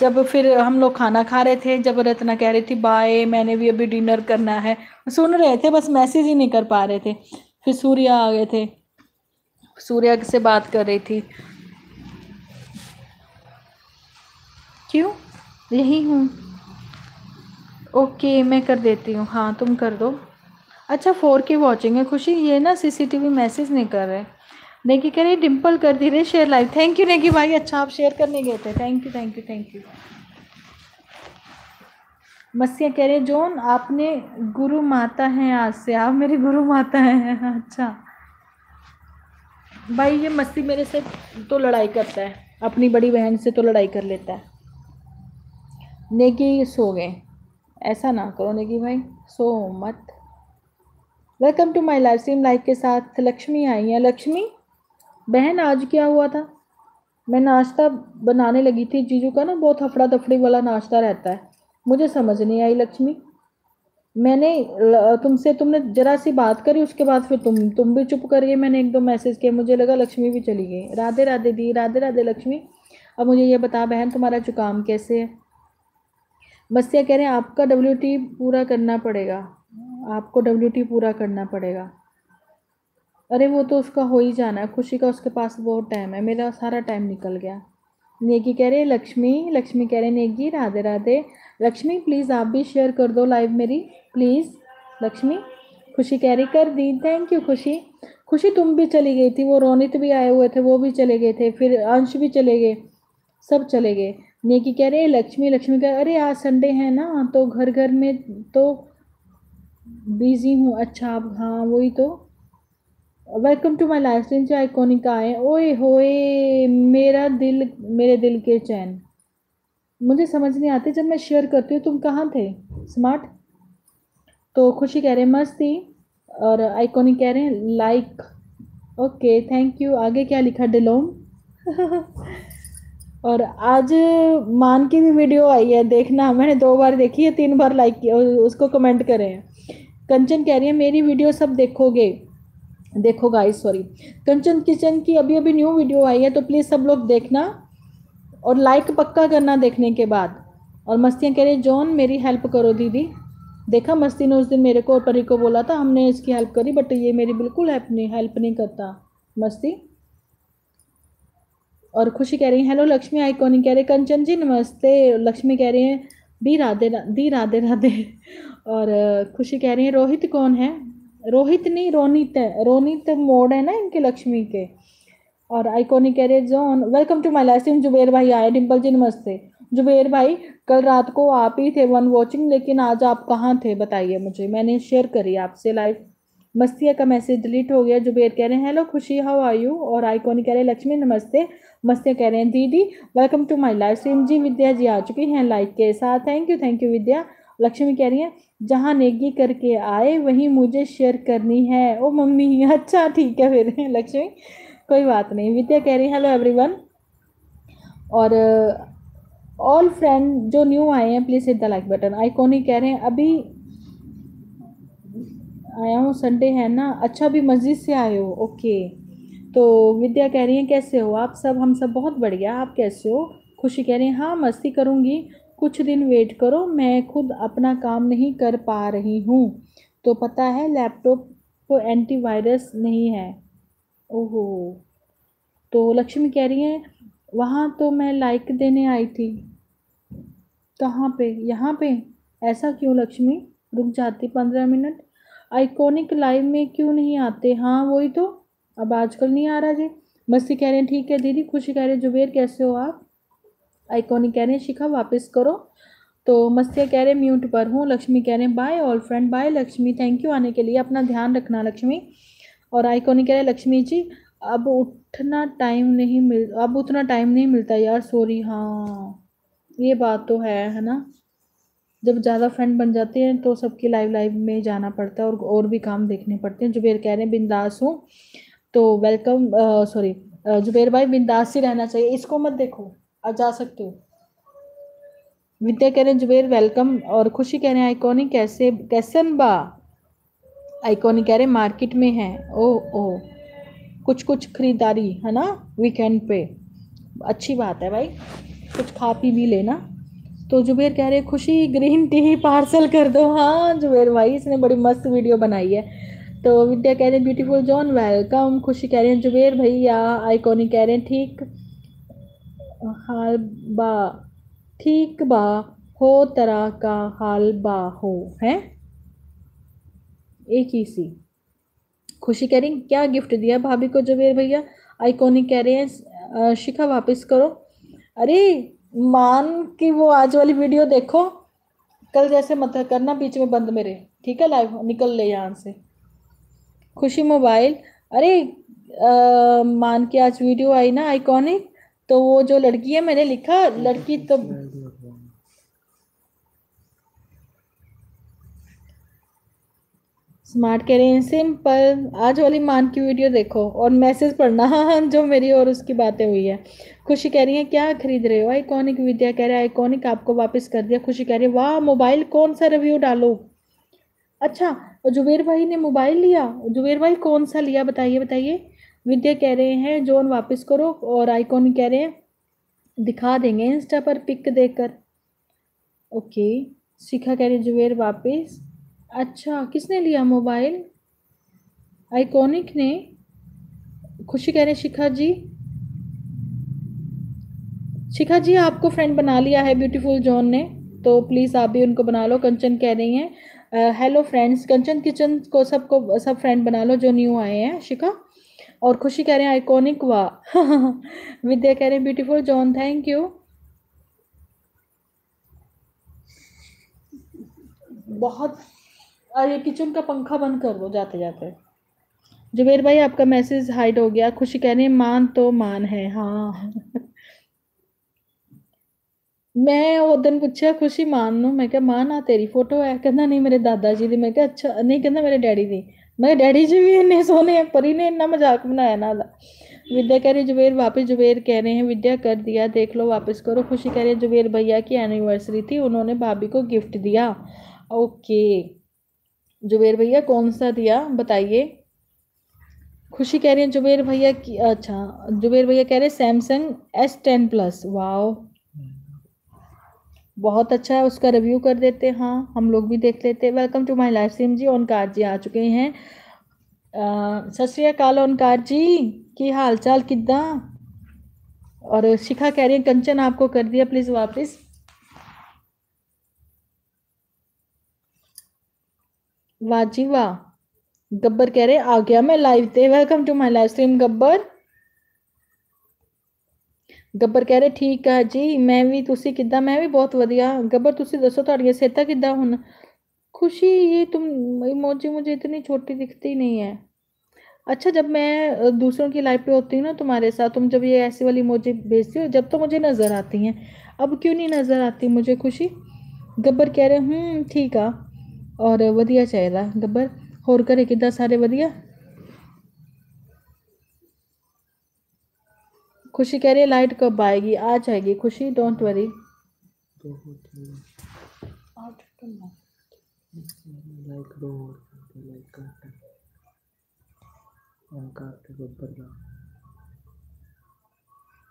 जब फिर हम लोग खाना खा रहे थे जब रत्ना कह रही थी बाय मैंने भी अभी डिनर करना है। सुन रहे थे बस मैसेज ही नहीं कर पा रहे थे। फिर सूर्या आ गए थे। सूर्या से बात कर रही थी। क्यों? यही हूँ। ओके मैं कर देती हूँ। हाँ तुम कर दो। अच्छा फोर के वॉचिंग है, खुशी, ये ना सीसीटीवी मैसेज नहीं कर रहे। नेकी कह रही डिम्पल कर दी रही शेयर लाइव थैंक यू नेकी भाई अच्छा आप शेयर करने गए थे। Thank you thank you thank you मस्सिया कह रहे जोन, आपने गुरु माता हैं आज से। आप मेरी गुरु माता हैं। *laughs* अच्छा। भाई, ये मस्ती मेरे से तो लड़ाई करता है। अपनी बड़ी बहन से तो लड़ाई कर लेता है। नेकी सो गए। ऐसा ना करो, नेकी भाई, सो मत। Welcome to my live stream live के साथ लक्ष्मी आई है। लक्ष्मी, बहन, आज क्या हुआ था? मैं नाश्ता बनाने लगी थी जीजू का ना, बहुत हफड़ा दफड़ी वाला नाश्ता रहता है। मुझे समझ नहीं आई लक्ष्मी। मैंने तुमसे तुमने जरा सी बात करी, उसके बाद फिर तुम तुम भी चुप कर गई मैंने एक दो मैसेज किए मुझे लगा लक्ष्मी भी चली गई। राधे राधे दी, राधे राधे लक्ष्मी। अब मुझे ये बता, बहन, तुम्हारा जुकाम कैसे है? मस्तिया कह रहे हैं, आपका डब्ल्यू टी पूरा करना पड़ेगा। आपको डब्ल्यू पूरा करना पड़ेगा। अरे वो तो उसका हो ही जाना है, खुशी का उसके पास बहुत टाइम है, मेरा सारा टाइम निकल गया। नेगी कह रहे लक्ष्मी लक्ष्मी कह रहे नेगी, राधे राधे। लक्ष्मी प्लीज़ आप भी शेयर कर दो लाइव मेरी प्लीज़ लक्ष्मी, खुशी कह रही, कर दी थैंक यू खुशी। खुशी, तुम भी चली गई थी, वो रोनित भी आए हुए थे, वो भी चले गए थे, फिर अंश भी चले गए, सब चले गए। नेकी कह रहे लक्ष्मी लक्ष्मी कह अरे आज संडे है ना तो घर घर में तो बिज़ी हूँ अच्छा आप हाँ वही तो। वेलकम टू माय लाइफ जो आइकॉनिक आए। ओए होए, मेरा दिल, मेरे दिल के चैन। मुझे समझ नहीं आते, जब मैं शेयर करती हूँ, तुम कहाँ थे? स्मार्ट तो खुशी कह रहे हैं, मस्ती और आइकॉनिक कह रहे हैं लाइक ओके थैंक यू आगे क्या लिखा डिलोम *laughs* और आज मान की भी वीडियो आई है, देखना, मैंने दो बार देखी है, तीन बार लाइक किया उसको कमेंट करे। कंचन कह रही है, मेरी वीडियो सब देखोगे? देखो गाइस सॉरी कंचन किचन की अभी अभी न्यू वीडियो आई है तो प्लीज़ सब लोग देखना और लाइक पक्का करना देखने के बाद। और मस्तियाँ कह रही जॉन, मेरी हेल्प करो दीदी। देखा, मस्ती ने उस दिन मेरे को और परी को बोला था, हमने इसकी हेल्प करी बट ये मेरी बिल्कुल हेल्प नहीं हेल्प नहीं करता। मस्ती? और खुशी कह रही है, हेलो लक्ष्मी आइकॉनिक, कह रहे कंचन जी, नमस्ते। लक्ष्मी कह रही हैं, दी राधे दी राधे राधे। और खुशी कह रही है, रोहित कौन है? रोहित नहीं, रोनित है, रोनित मोड है ना इनके लक्ष्मी के। और आइकॉनिक कह रहे John, welcome to my life Zuber भाई आए डिम्पल जी, नमस्ते। जुबेर भाई, कल रात को आप ही थे, वन वॉचिंग, लेकिन आज आप कहाँ थे, बताइए मुझे, मैंने शेयर करी आपसे लाइव। मस्तिया का मैसेज डिलीट हो गया, जुबेर कह रहे हैं hello Khushi how are you और आइकॉनिक कह रहे हैं, लक्ष्मी, नमस्ते। मस्तिया कह रहे हैं, दीदी welcome to my live stream ji, Vidya ji आ चुकी हैं लाइक के साथ। Thank you thank you Vidya. Lakshmi कह रही है, जहाँ नेगी करके आए, वहीं मुझे शेयर करनी है। ओ, मम्मी अच्छा ठीक है फिर, लक्ष्मी, कोई बात नहीं। विद्या कह रही है हेलो एवरीवन और ऑल फ्रेंड जो न्यू आए हैं please hit the like button iconic कह रहे हैं, अभी आया हूँ संडे है ना? अच्छा भी मस्जिद से आए हो ओके तो विद्या कह रही हैं, कैसे हो आप सब? हम सब बहुत बढ़िया, आप कैसे हो? खुशी कह रही हैं हाँ मस्ती करूँगी। कुछ दिन वेट करो, मैं खुद अपना काम नहीं कर पा रही हूँ. तो पता है लैपटॉप को एंटीवायरस नहीं है। ओहो। तो लक्ष्मी कह रही है, वहाँ तो मैं लाइक देने आई थी। कहाँ पे? यहाँ पे? ऐसा क्यों लक्ष्मी? रुक जाती पंद्रह मिनट। आइकॉनिक लाइव में क्यों नहीं आते? हाँ वही तो। अब आजकल नहीं आ रहा जी। मस्ती कह रहे हैं, ठीक है दीदी, खुशी कह रहे जुबेर कैसे हो आप? आइकॉनिक कह रहे हैं, शिखा, वापस करो। तो मस्तिया कह रहे हैं, म्यूट पर हूँ। लक्ष्मी कह रहे हैं, bye all friend bye, Lakshmi thank you आने के लिए अपना ध्यान रखना लक्ष्मी। और आइकॉनिक कह रहे हैं, लक्ष्मी जी, अब उठना टाइम नहीं मिल, अब उतना टाइम नहीं मिलता यार सॉरी हाँ ये बात तो है है ना? जब ज़्यादा फ्रेंड बन जाते हैं तो सबकी लाइव लाइव में जाना पड़ता है और और भी काम देखने पड़ते हैं। जुबेर कह रहे हैं, बिंदास हूँ। तो वेलकम सॉरी जुबेर भाई, बिंदास ही रहना चाहिए। इसको मत देखो आप जा सकते हो। विद्या कह रहे हैं, जुबेर वेलकम और खुशी कह रहे हैं आइकॉनिक कैसे कैसन बा आइकॉनिक कह रहे मार्केट में है। ओ ओ कुछ कुछ खरीदारी, है ना? वीकेंड पे। अच्छी बात है भाई। कुछ खा पी भी लेना। तो जुबेर कह रहे, खुशी ग्रीन टी पार्सल कर दो। हाँ जुबेर भाई, इसने बड़ी मस्त वीडियो बनाई है। तो विद्या कह रहे हैं ब्यूटीफुल जॉन वेलकम खुशी कह रहे हैं, जुबेर भैया आइकॉनिक कह रहे हैं, ठीक, हाल बा, ठीक बा, हो तरह का हाल बा हो। है? एक ही सी। खुशी कह रही, क्या गिफ्ट दिया भाभी को जुबेर भैया? आइकॉनिक कह रहे हैं शिखा वापस करो। अरे मान की वो आज वाली वीडियो देखो। कल जैसे मत करना बीच में बंद मेरे। ठीक है लाइव निकल ले यहाँ से। खुशी मोबाइल अरे आ, मान की आज वीडियो आई ना आइकॉनिक तो वो जो लड़की है मैंने लिखा लड़की तो स्मार्ट कह रहे हैं सिंपल आज वाली मान की वीडियो देखो और मैसेज पढ़ना। हाँ जो मेरी और उसकी बातें हुई है। खुशी कह रही है, क्या खरीद रहे हो? आइकॉनिक विद्या कह रहे हैं आइकॉनिक आपको वापस कर दिया। खुशी कह रही है, वाह मोबाइल कौन सा रिव्यू डालो? अच्छा जुबेर भाई ने मोबाइल लिया? जुबेर भाई कौन सा लिया? बताइए बताइए। विद्या कह रहे हैं, जोन, वापस करो। और आइकॉनिक कह रहे हैं, दिखा देंगे इंस्टा पर पिक देकर। ओके, शिखा कह रहे जुबेर, वापस। अच्छा किसने लिया मोबाइल? आइकॉनिक ने? खुशी कह रहे शिखा जी। शिखा जी, आपको फ्रेंड बना लिया है ब्यूटीफुल जॉन ने तो प्लीज़ आप भी उनको बना लो। कंचन कह रही हैं हेलो फ्रेंड्स कंचन किचन को सबको, सब फ्रेंड बना लो जो न्यू आए हैं, शिखा। और खुशी कह रहे हैं, आइकॉनिक वाह *laughs* विद्या कह रहे हैं ब्यूटीफुल जॉन थैंक यू बहुत ये किचन का पंखा बंद कर दो जाते जाते। जुबेर भाई, आपका मैसेज हाइड हो गया। खुशी कह रही है, मान तो मान है। हाँ। मैं वो दिन पूछा, खुशी, मान लू मैं क्या मान आ तेरी फ़ोटो है। कहना, नहीं, मेरे दादा जी दी। मैं क्या अच्छा नहीं, कहना, मेरे डैडी दी। मैं डैडी जी भी इन्ने सोने परी ने इन्ना मज़ाक बनाया ना विद्या कह रही जुबेर, वापस जुबेर कह रहे हैं, विद्या कर दिया, देख लो, वापस करो। खुशी कह रही है, जुबेर भैया की एनिवर्सरी थी, उन्होंने भाभी को गिफ्ट दिया। ओके। जुबेर भैया, कौन सा दिया? बताइए। खुशी कह रही है, जुबेर भैया की अच्छा जुबेर भैया कह रहे हैं, Samsung S ten plus wow. बहुत अच्छा है, उसका रिव्यू कर देते हैं। हाँ हम लोग भी देख लेते हैं। Welcome to my life sim ji Onkar ji आ चुके हैं। सत श्रीकाल ओनकार जी, की हाल चाल किदा और शिखा कह रही है, कंचन आपको कर दिया प्लीज़ वापस। वाह जी वाह गब्बर कह रहे आ गया मैं लाइव ਤੇ welcome to my live stream Gabbar Gabbar ਕਹਿ ਰਹੇ ਠੀਕ ਆ ਜੀ ਮੈਂ ਵੀ ਤੁਸੀਂ ਕਿੱਦਾਂ ਮੈਂ ਵੀ ਬਹੁਤ ਵਧੀਆ ਗੱਬਰ ਤੁਸੀਂ ਦੱਸੋ ਤੁਹਾਡੀਆਂ ਸਿਹਤਾਂ ਕਿੱਦਾਂ ਹੁਣ खुशी ये तुम इमोजी मुझे इतनी छोटी दिखती नहीं है अच्छा जब मैं दूसरों की लाइफ पे होती हूँ ना तुम्हारे साथ तुम जब ये ऐसी वाली इमोजी भेजती हो जब तो मुझे नज़र आती हैं अब क्यों नहीं नज़र आती मुझे खुशी गब्बर कह रहे हूँ ठीक है ਔਰ ਵਧੀਆ ਚਾਹੀਦਾ ਗੱਬਰ ਹੋਰ ਘਰੇ ਕਿੱਦਾਂ ਸਾਰੇ ਵਧੀਆ खुशी कह रही है लाइट कब आएगी आ जाएगी खुशी डोंट वरी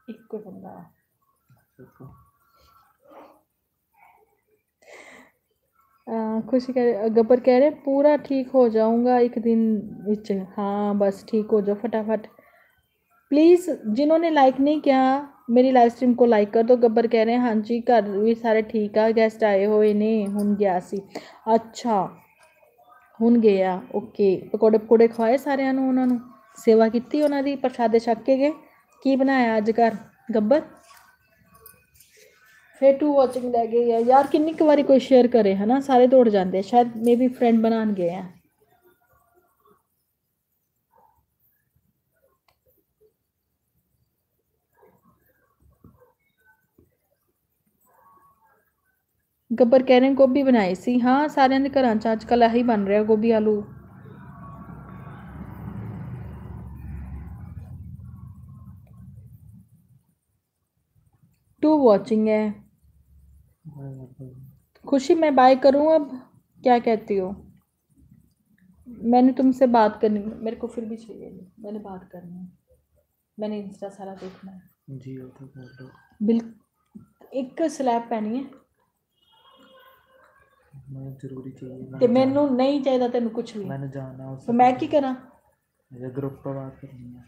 एक बंदा खुशी कह गब्बर कह रहे पूरा ठीक हो जाऊंगा एक दिन विच हाँ बस ठीक हो जाओ फटाफट प्लीज़ जिन्होंने लाइक नहीं किया मेरी लाइव स्ट्रीम को लाइक कर दो गब्बर कह रहे हैं हाँ जी घर भी सारे ठीक आ गेस्ट आए हुए ने हूँ गया सी अच्छा हूँ गया ओके पकौड़े पकौड़े ਖਵਾਏ ਸਾਰਿਆਂ ਨੂੰ ਉਹਨਾਂ ਨੂੰ ਸੇਵਾ ਕੀਤੀ ਉਹਨਾਂ ਦੀ ਪ੍ਰਸ਼ਾਦੇ ਛਕ ਕੇ ਗਏ ਕੀ ਬਣਾਇਆ ਅੱਜ ਘਰ ਗੱਬਰ फिर टू वॉचिंग लै गई है यार किन्नी बार कोई शेयर करे है ना सारे दौड़ जाते हैं शायद मे बी फ्रेंड बना गए हैं गब्बर कह रहे हैं गोभी बनाई सी हाँ सारे घर अचक यही बन रहा गोभी आलू टू वॉचिंग है खुशी मैं बाय करूँ अब क्या कहती हो मैंने तुमसे बात करनी मेरे को फिर भी चाहिए नहीं मैंने बात करनी है मैंने इंस्टा सारा देखना है जी वो तो कर लो बिल एक स्लैब पैनी है मैं जरूरी चाहिए ਤੇ मैंने ਮੈਨੂੰ ਨਹੀਂ ਚਾਹੀਦਾ ਤੈਨੂੰ ਕੁਝ ਵੀ जाना- मैंने जाना तो मैं की करा मुझे ग्रुप पर बात करनी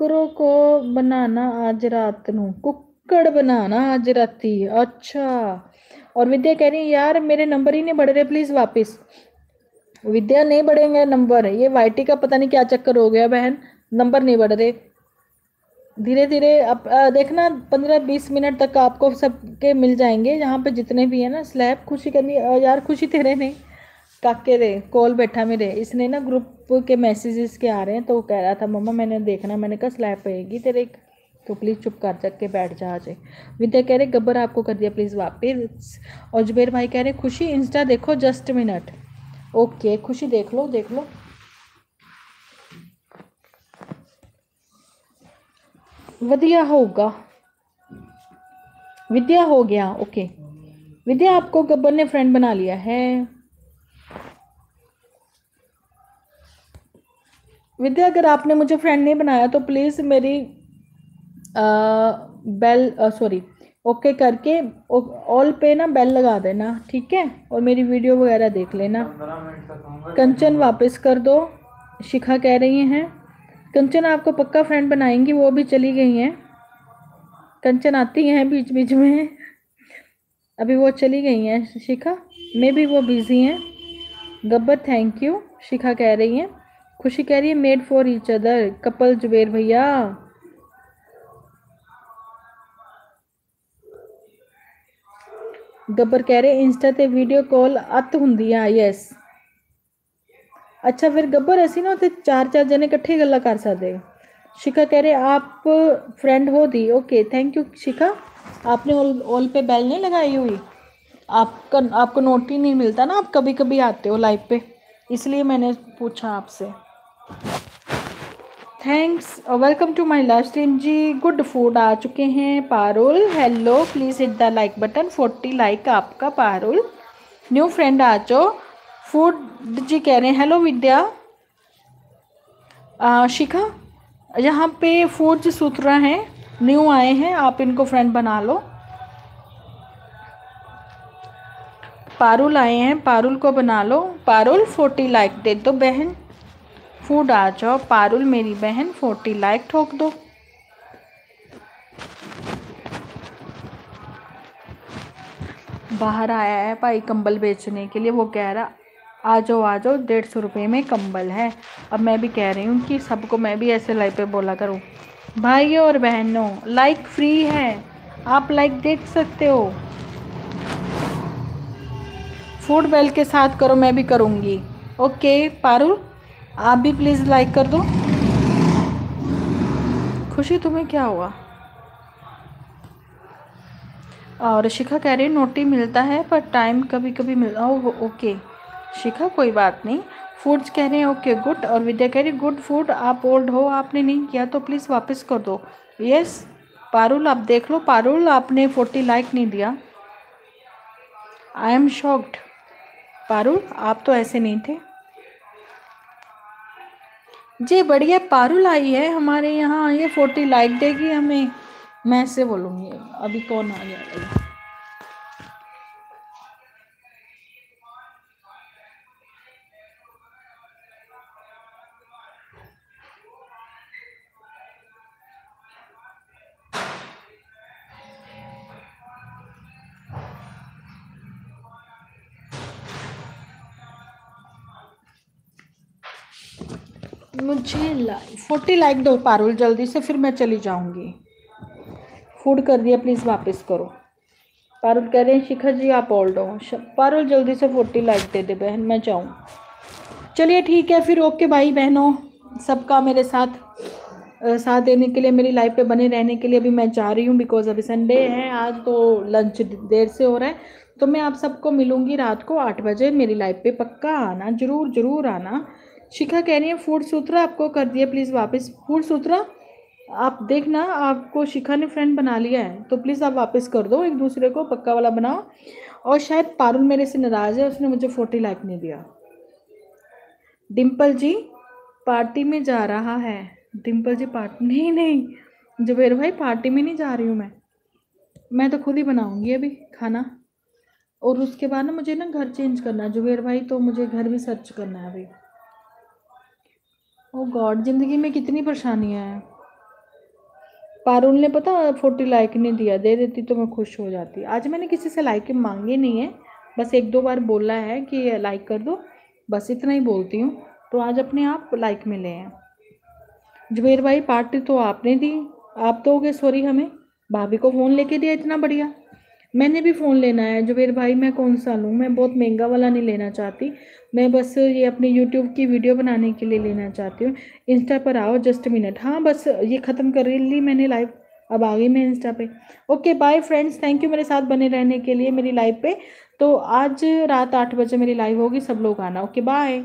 ਕੁੱਕਰੋਂ ਕੋ बनाना आज रात ਨੂੰ कुक्कड़ बनाना आज राती अच्छा और विद्या कह रही है यार मेरे नंबर ही नहीं बढ़ रहे प्लीज वापस विद्या नहीं बढ़ेंगे नंबर ये वाईटी का पता नहीं क्या चक्कर हो गया बहन नंबर नहीं बढ़ रहे धीरे धीरे अब अ, देखना पंद्रह बीस मिनट तक आपको सबके मिल जाएंगे यहाँ पे जितने भी है ना स्लैब खुशी करनी अ, यार खुशी तेरे नहीं काके रे कॉल बैठा मेरे। इसने ना ग्रुप के मैसेजेस के आ रहे हैं तो वो कह रहा था, मम्मा, मैंने देखना, मैंने कहा स्लैब पड़ेगी तेरे तो प्लीज़ चुप कर जा के बैठ जा आज। विद्या कह रहे, गब्बर, आपको कर दिया प्लीज़ वापस। और जुबेर भाई कह रहे, खुशी इंस्टा देखो जस्ट मिनट ओके खुशी देख लो देख लो। वधिया होगा। विद्या हो गया ओके विद्या, आपको गब्बर ने फ्रेंड बना लिया है। विद्या अगर आपने मुझे फ्रेंड नहीं बनाया तो प्लीज़ मेरी आ, बेल सॉरी ओके करके ऑल पे ना बेल लगा देना ठीक है? और मेरी वीडियो वगैरह देख लेना। कंचन वापस कर दो शिखा कह रही हैं। कंचन आपको पक्का फ्रेंड बनाएँगी वो भी चली गई हैं। कंचन आती हैं बीच बीच में। अभी वो चली गई हैं शिखा। मे भी वो बिज़ी हैं। गब्बर थैंक यू शिखा कह रही हैं। खुशी कह रही है made for each other couple Zubair भैया ਗੱਬਰ ਕਹਿ ਰਹੇ ਇੰਸਟਾ ਤੇ ਵੀਡੀਓ ਕਾਲ ਅੱਤ ਹੁੰਦੀ ਆ ਯੈਸ ਅੱਛਾ ਫਿਰ ਗੱਬਰ ਅਸੀਂ ਨਾ ਉੱਥੇ ਚਾਰ ਚਾਰ ਜਣੇ ਇਕੱਠੇ ਗੱਲਾਂ ਕਰ ਸਕਦੇ ਹਾਂ शिखा कह रहे आप फ्रेंड हो दी ओके थैंक यू शिखा आपने ऑल ऑल पे बेल नहीं लगाई हुई आपका आपको नोट ही नहीं मिलता ना आप कभी कभी आते हो लाइव पे इसलिए मैंने पूछा आपसे Thanks welcome to my live stream ji good food आ चुके हैं Parul. Hello please hit the like button 40 like आपका पारुल. न्यू फ्रेंड आ जाओ फ़ूड जी कह रहे हैं हेलो विद्या. आ, शिखा यहाँ पे फ़ूड सूत्रा हैं. न्यू आए हैं. आप इनको फ्रेंड बना लो. पारुल आए हैं. पारुल को बना लो. पारुल फोर्टी लाइक दे दो बहन. फ़ूड आ जाओ। पारुल, मेरी बहन, फोर्टी लाइक ठोक दो। बाहर आया है भाई कंबल बेचने के लिए। वो कह रहा, आ जाओ आ जाओ, डेढ़ सौ रुपये में कंबल है। अब मैं भी कह रही हूँ कि सबको मैं भी ऐसे लाइव पे बोला करूँ। भाइयों और बहनों, लाइक फ्री है। आप लाइक देख सकते हो। फ़ूड बेल के साथ करो, मैं भी करूँगी। ओके, पारुल? आप भी प्लीज़ लाइक कर दो। खुशी तुम्हें क्या हुआ? और शिखा कह रही नोटी मिलता है पर टाइम कभी कभी मिल ओह ओके शिखा कोई बात नहीं। फूड्स कह रहे हैं ओके गुड और विद्या कह रही गुड फ़ूड आप ओल्ड हो आपने नहीं किया तो प्लीज़ वापस कर दो। यस पारुल आप देख लो पारुल आपने फोर्टी लाइक नहीं दिया। आई एम शॉक्ड पारुल आप तो ऐसे नहीं थे। जी, बढ़िया। पारुल आई है हमारे यहाँ। ये फोर्टी लाइक देगी हमें। मैं से बोलूँगी। अभी कौन आ गया? मुझे फोर्टी लाइक दो पारुल, जल्दी से फिर मैं चली जाऊँगी। फ़ूड कर दिया प्लीज़ वापस करो। पारुल कह रहे हैं, शिखर जी, आप ओल्ड हो पारुल, जल्दी से फोर्टी लाइक दे दे बहन, मैं जाऊँ। चलिए ठीक है, फिर ओके भाई बहनों। सबका मेरे साथ साथ देने के लिए, मेरी लाइफ पे बने रहने के लिए अभी मैं जा रही हूँ बिकॉज़ अभी संडे है, आज तो लंच देर से हो रहा है। तो मैं आप सबको मिलूँगी रात को आठ बजे, मेरी लाइफ पे पक्का आना, ज़रूर ज़रूर आना। शिखा कह रही है, फ़ूड सूत्रा आपको कर दिया प्लीज़ वापस। फ़ूड सूत्रा, आप देखना, आपको शिखा ने फ्रेंड बना लिया है तो प्लीज़ आप वापस कर दो, एक दूसरे को पक्का वाला बनाओ। और शायद पारुल मेरे से नाराज़ है, उसने मुझे फोर्टी लाइक नहीं दिया। डिम्पल जी पार्टी में जा रहा है। डिम्पल जी पार्टी नहीं नहीं, जुबेर भाई पार्टी में नहीं जा रही हूँ मैं। मैं तो खुद ही बनाऊँगी अभी खाना। और उसके बाद ना मुझे ना घर चेंज करना है। जुबेर भाई तो मुझे घर भी सर्च करना है अभी। ओ गॉड ज़िंदगी में कितनी परेशानियाँ हैं। पारुल ने पता, फोर्टी लाइक नहीं दिया, दे देती तो मैं खुश हो जाती। आज मैंने किसी से लाइक मांगे नहीं है, बस एक दो बार बोला है कि लाइक कर दो, बस इतना ही बोलती हूँ। तो आज अपने आप लाइक मिले हैं। जुबेर भाई पार्टी तो आपने दी, आप दोगे सॉरी हमें। भाभी को फ़ोन लेके दिया, इतना बढ़िया। मैंने भी फ़ोन लेना है। जुबेर भाई, मैं कौन सा लूँ? मैं बहुत महँगा वाला नहीं लेना चाहती। मैं बस ये अपनी यूट्यूब की वीडियो बनाने के लिए लेना चाहती हूँ। इंस्टा पर आओ जस्ट मिनट हाँ बस ये ख़त्म कर ली मैंने लाइव अब आ गई मैं इंस्टा पे। Okay bye friends thank you मेरे साथ बने रहने के लिए मेरी लाइव पे। तो आज रात आठ बजे मेरी लाइव होगी, सब लोग आना। Okay bye